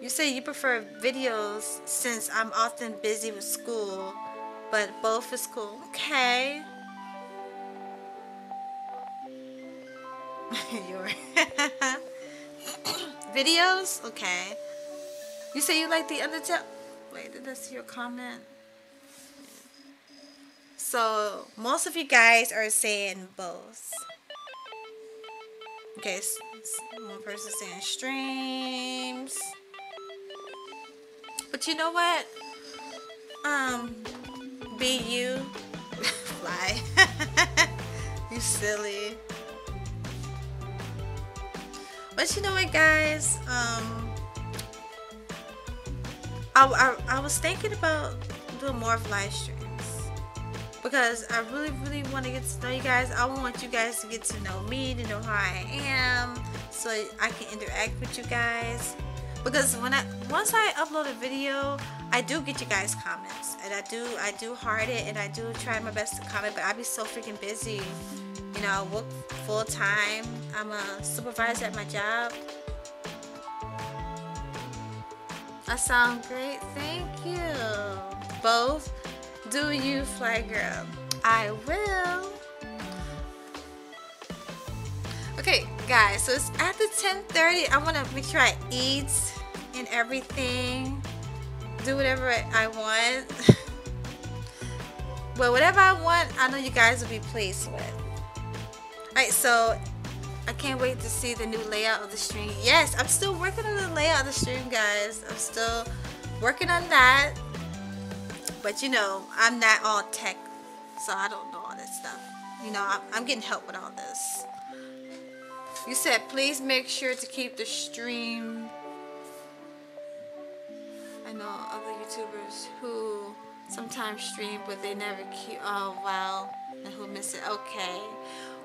You say you prefer videos since I'm often busy with school, but both is cool. Okay. Your videos? Okay. You say you like the Undertale? Wait, did I see your comment? So, most of you guys are saying both. Okay, one person saying streams. But you know what? Um, be you. Fly. you silly. But you know what, guys? Um, I, I, I was thinking about doing more of live streams because I really, really want to get to know you guys. I want you guys to get to know me, to know how I am, so I can interact with you guys. Because when I once I upload a video, I do get you guys comments, and I do I do heart it, and I do try my best to comment. But I be so freaking busy. You know, I work full time. I'm a supervisor at my job. I sound great. Thank you. Both. Do you, Fly Girl? I will. Okay, guys. So it's after 10:30. I want to make sure I eat and everything. Do whatever I want. well, whatever I want, I know you guys will be pleased with. Alright, so I can't wait to see the new layout of the stream. Yes, I'm still working on the layout of the stream, guys. I'm still working on that. But you know, I'm not all tech, so I don't know all this stuff. You know, I'm, getting help with all this. You said please make sure to keep the stream. I know other YouTubers who sometimes stream, but they never keep. Oh wow, and who miss it? Okay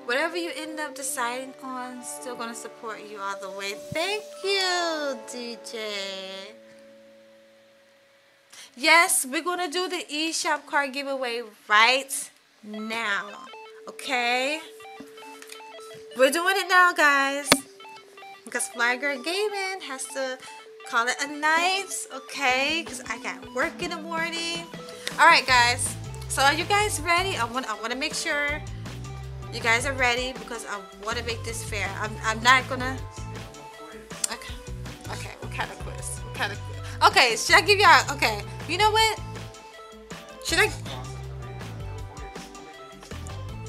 whatever you end up deciding on, still gonna support you all the way. Thank you, DJ. Yes, we're gonna do the eShop card giveaway right now. Okay? We're doing it now, guys. Because Fly Girl Gaming has to call it a night, okay? Because I got work in the morning. Alright, guys. So are you guys ready? I want I want to make sure you guys are ready because I want to make this fair. I'm, I'm not gonna. Okay. Okay. What kind of quiz? What kind of quiz? Okay. Should I give y'all? Okay. You know what? Should I?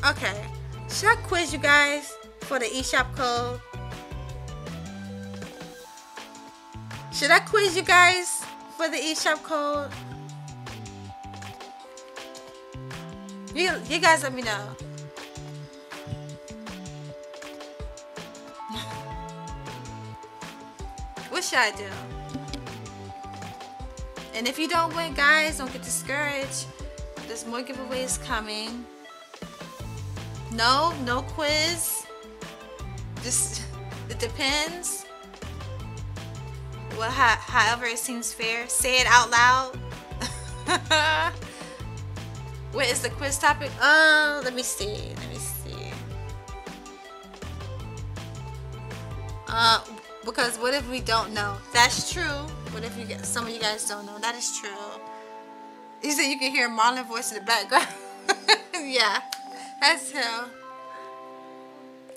Okay. Should I quiz you guys for the eShop code? Should I quiz you guys for the eShop code? You, you guys let me know. Should I do? And if you don't win, guys, don't get discouraged. There's more giveaways coming. No, no quiz. Just, it depends. Well, how, however it seems fair. Say it out loud. what is the quiz topic? Oh, let me see. Let me see. Uh, because what if we don't know? That's true. What if you get some of you guys don't know? That is true. You said you can hear Marlon voice in the background. yeah, that's him.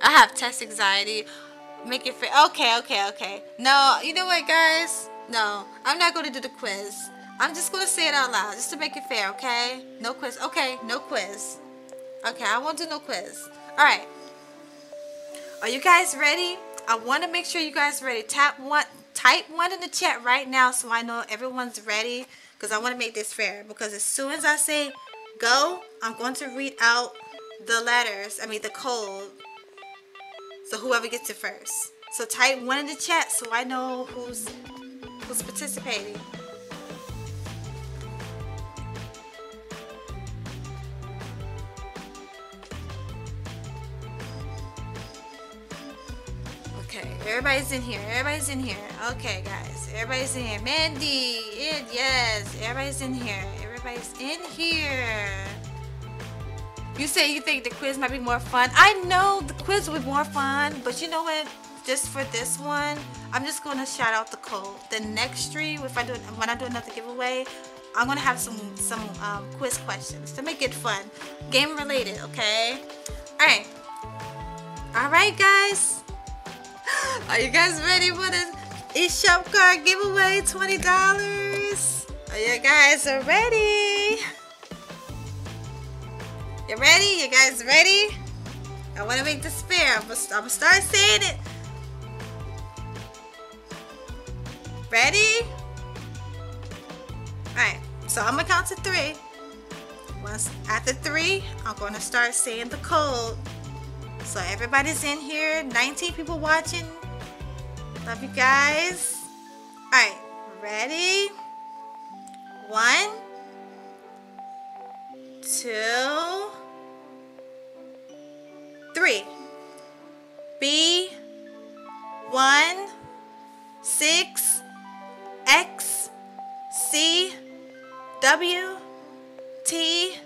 I have test anxiety. Make it fair. Okay, okay, okay. No, you know what, guys? No, I'm not going to do the quiz. I'm just going to say it out loud just to make it fair, okay? No quiz. Okay, no quiz. Okay, I won't do no quiz. All right. Are you guys ready? I want to make sure you guys are ready. Tap one, type one in the chat right now so I know everyone's ready because I want to make this fair. Because as soon as I say go, I'm going to read out the letters, I mean the code. So whoever gets it first. So type one in the chat so I know who's who's participating. Okay, everybody's in here. Everybody's in here. Okay, guys. Everybody's in here. Mandy, in, yes. Everybody's in here. Everybody's in here. You say you think the quiz might be more fun. I know the quiz would be more fun, but you know what? Just for this one, I'm just going to shout out the code. The next stream, if I do when I do another giveaway, I'm gonna have some some um, quiz questions to make it fun, game related. Okay. All right. All right, guys. Are you guys ready for this eShop card giveaway? $20. Are you guys ready? You ready? You guys ready? I want to make this fair. I'm going to start saying it. Ready? Alright, so I'm going to count to three. Once after three, I'm going to start saying the code. So everybody's in here. 19 people watching. Love you guys. Alright, ready? One, two, three. B, one, six, X, C, W, T,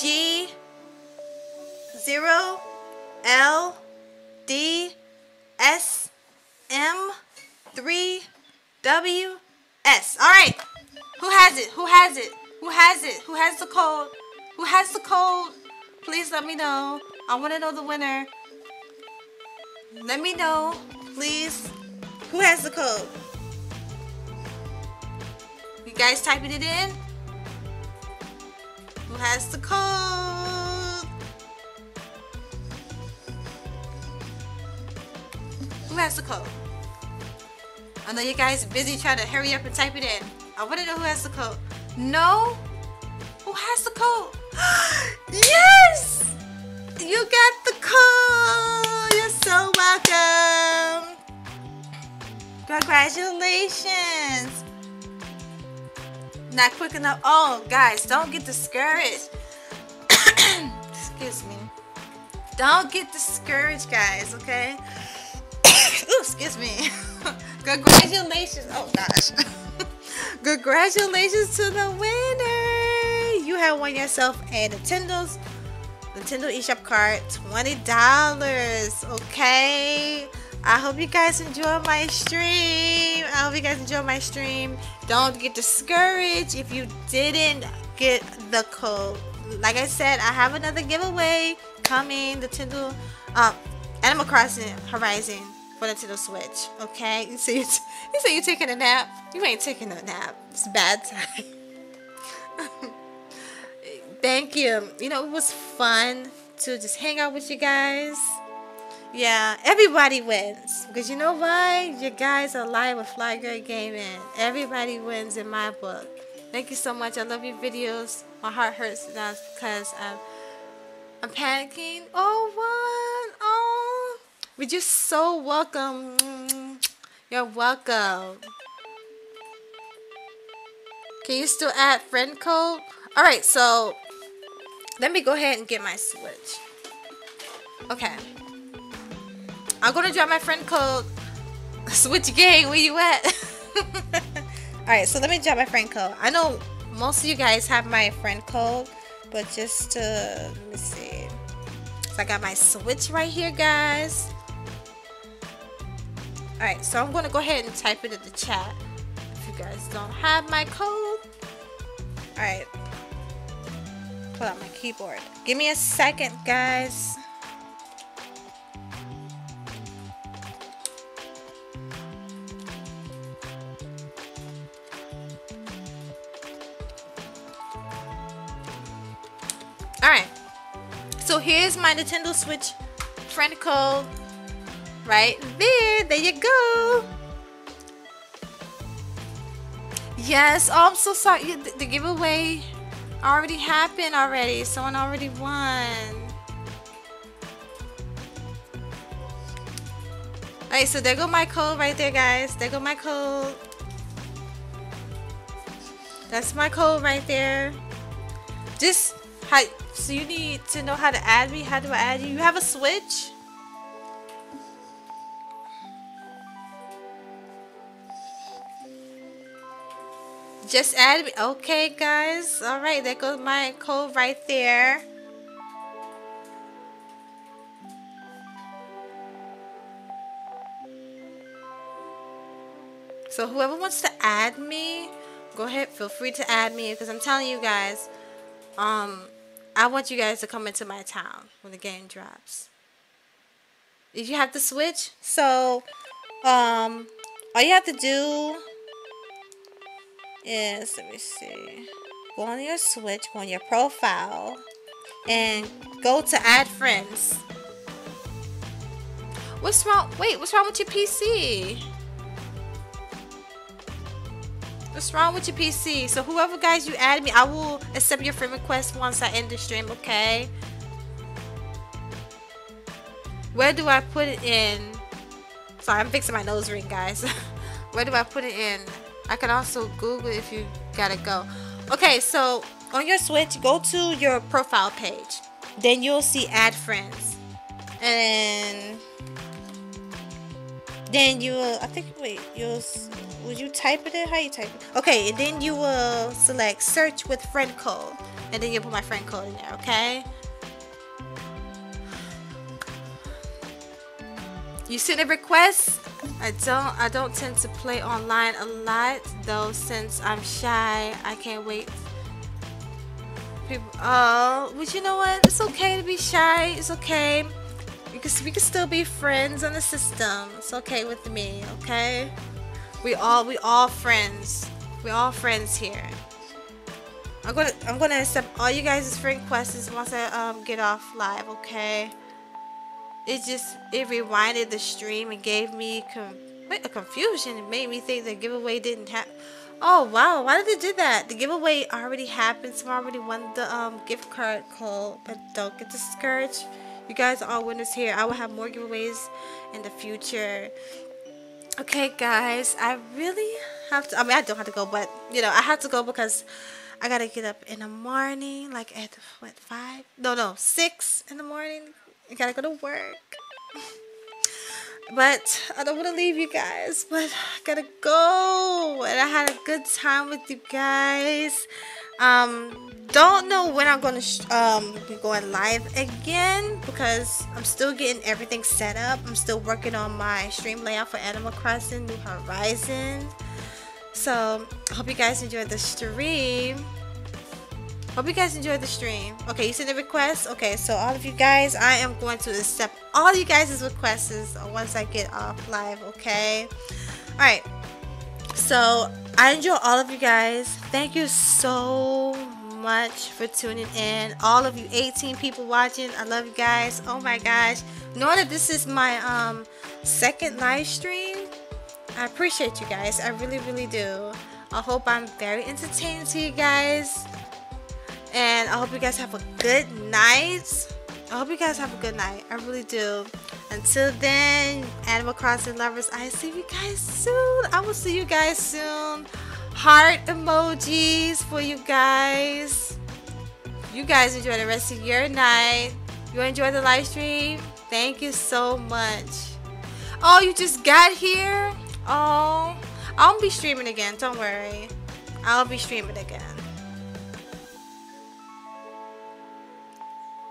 G, zero, L, D, S, M, three, W, S. All right. Who has it? Who has it? Who has it? Who has the code? Who has the code? Please let me know. I want to know the winner. Let me know, please. Who has the code? You guys typing it in? Who has the code? Who has the code? I know you guys are busy trying to hurry up and type it in. I want to know who has the code. No? Who has the code? yes! You got the code! You're so welcome! Congratulations! Not quick enough. Oh, guys, don't get discouraged. Excuse me. Don't get discouraged, guys, okay? Excuse me. Congratulations. Oh, gosh. Congratulations to the winner. You have won yourself a Nintendo's Nintendo eShop card, $20. Okay. I hope you guys enjoy my stream. I hope you guys enjoy my stream. Don't get discouraged if you didn't get the code. Like I said, I have another giveaway coming. The Nintendo, uh, Animal Crossing Horizon for Nintendo Switch. Okay, you say you, you say you're taking a nap. You ain't taking a nap. It's bad time. Thank you. You know it was fun to just hang out with you guys. Yeah, everybody wins because you know why? You guys are live with Fly Girl Gaming. Everybody wins in my book. Thank you so much. I love your videos. My heart hurts now because I'm, I'm panicking. Oh, what? Oh. We're just so welcome. You're welcome. Can you still add friend code? Alright, so let me go ahead and get my switch. Okay. I'm gonna drop my friend code. Switch gang, where you at? Alright, so let me drop my friend code. I know most of you guys have my friend code, but just to, let me see. So I got my switch right here, guys. Alright, so I'm going to go ahead and type it in the chat if you guys don't have my code. Alright. Pull out my keyboard. Give me a second, guys. Alright. So here's my Nintendo Switch friend code right there. There you go. Yes. Oh, I'm so sorry. The, giveaway already happened already. Someone already won. Alright, so there go my code right there, guys. There go my code. That's my code right there. Just, how, so you need to know how to add me. How do I add you? You have a switch? Just add me. Okay, guys. All right, there goes my code right there. So whoever wants to add me, go ahead. Feel free to add me because I'm telling you guys, um, I want you guys to come into my town when the game drops. If you have to switch, so um, all you have to do is, let me see, go on your switch, go on your profile, and go to add friends. What's wrong? Wait, what's wrong with your PC? What's wrong with your PC? So whoever guys you add me, I will accept your friend request once I end the stream, okay? Where do I put it in? Sorry, I'm fixing my nose ring, guys. Where do I put it in? I can also Google if you gotta go. Okay, so on your Switch, go to your profile page. Then you'll see add friends. And then you will, I think, wait, you'll, would you type it in? How you type it? Okay, and then you will select search with friend code. And then you put my friend code in there, okay? You send a request. I don't I don't tend to play online a lot though since I'm shy. I can't wait. People oh but you know what? It's okay to be shy. It's okay. Can we can still be friends on the system. It's okay with me, okay? We all we all friends. We all friends here. I'm gonna I'm gonna accept all you guys' friend requests once I um get off live, okay? It just it rewinded the stream and gave me a confusion. It made me think the giveaway didn't happen. Oh wow, why did it do that? The giveaway already happened. Someone already won the um, gift card call, but don't get discouraged. You guys are all winners here. I will have more giveaways in the future. Okay, guys, I really have to. I mean, I don't have to go, but you know, I have to go because I gotta get up in the morning, like at what five? No, no, six in the morning I gotta go to work. But I don't want to leave you guys. But I gotta go. And I had a good time with you guys. Um, don't know when I'm gonna um be going live again because I'm still getting everything set up. I'm still working on my stream layout for Animal Crossing New Horizons. So I hope you guys enjoyed the stream. Hope you guys enjoyed the stream. Okay, you sent a request. Okay, so all of you guys, I am going to accept all you guys' requests once I get off live, okay? Alright. So, I enjoy all of you guys. Thank you so much for tuning in. All of you 18 people watching, I love you guys. Oh my gosh. Knowing that this is my um second live stream, I appreciate you guys. I really, really do. I hope I'm very entertaining to you guys. And I hope you guys have a good night. I hope you guys have a good night. I really do. Until then, Animal Crossing lovers, I see you guys soon. I will see you guys soon. Heart emojis for you guys. You guys enjoy the rest of your night. You enjoy the live stream? Thank you so much. Oh, you just got here? Oh, I'll be streaming again. Don't worry. I'll be streaming again.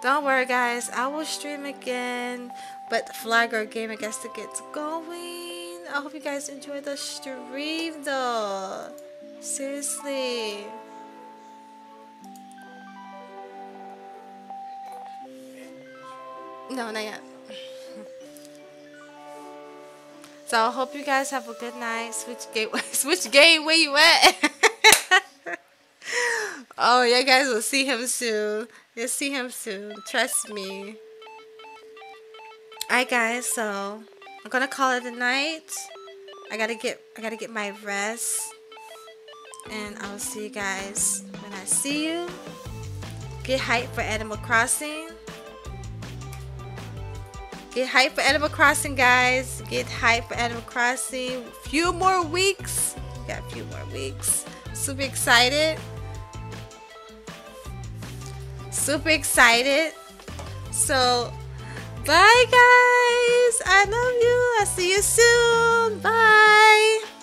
Don't worry, guys. I will stream again. But Flygirl Gaming gets to get going. I hope you guys enjoy the stream, though. Seriously. No, not yet. so I hope you guys have a good night. Switch gateway. Switch game. Where you at? oh, you guys will see him soon. You'll see him soon. Trust me. Alright guys, so I'm gonna call it a night. I gotta get I gotta get my rest. And I'll see you guys when I see you. Get hyped for Animal Crossing. Get hyped for Animal Crossing, guys. Get hyped for Animal Crossing. Few more weeks. got a few more weeks. Super excited super excited. So, bye guys. I love you. I'll see you soon. Bye.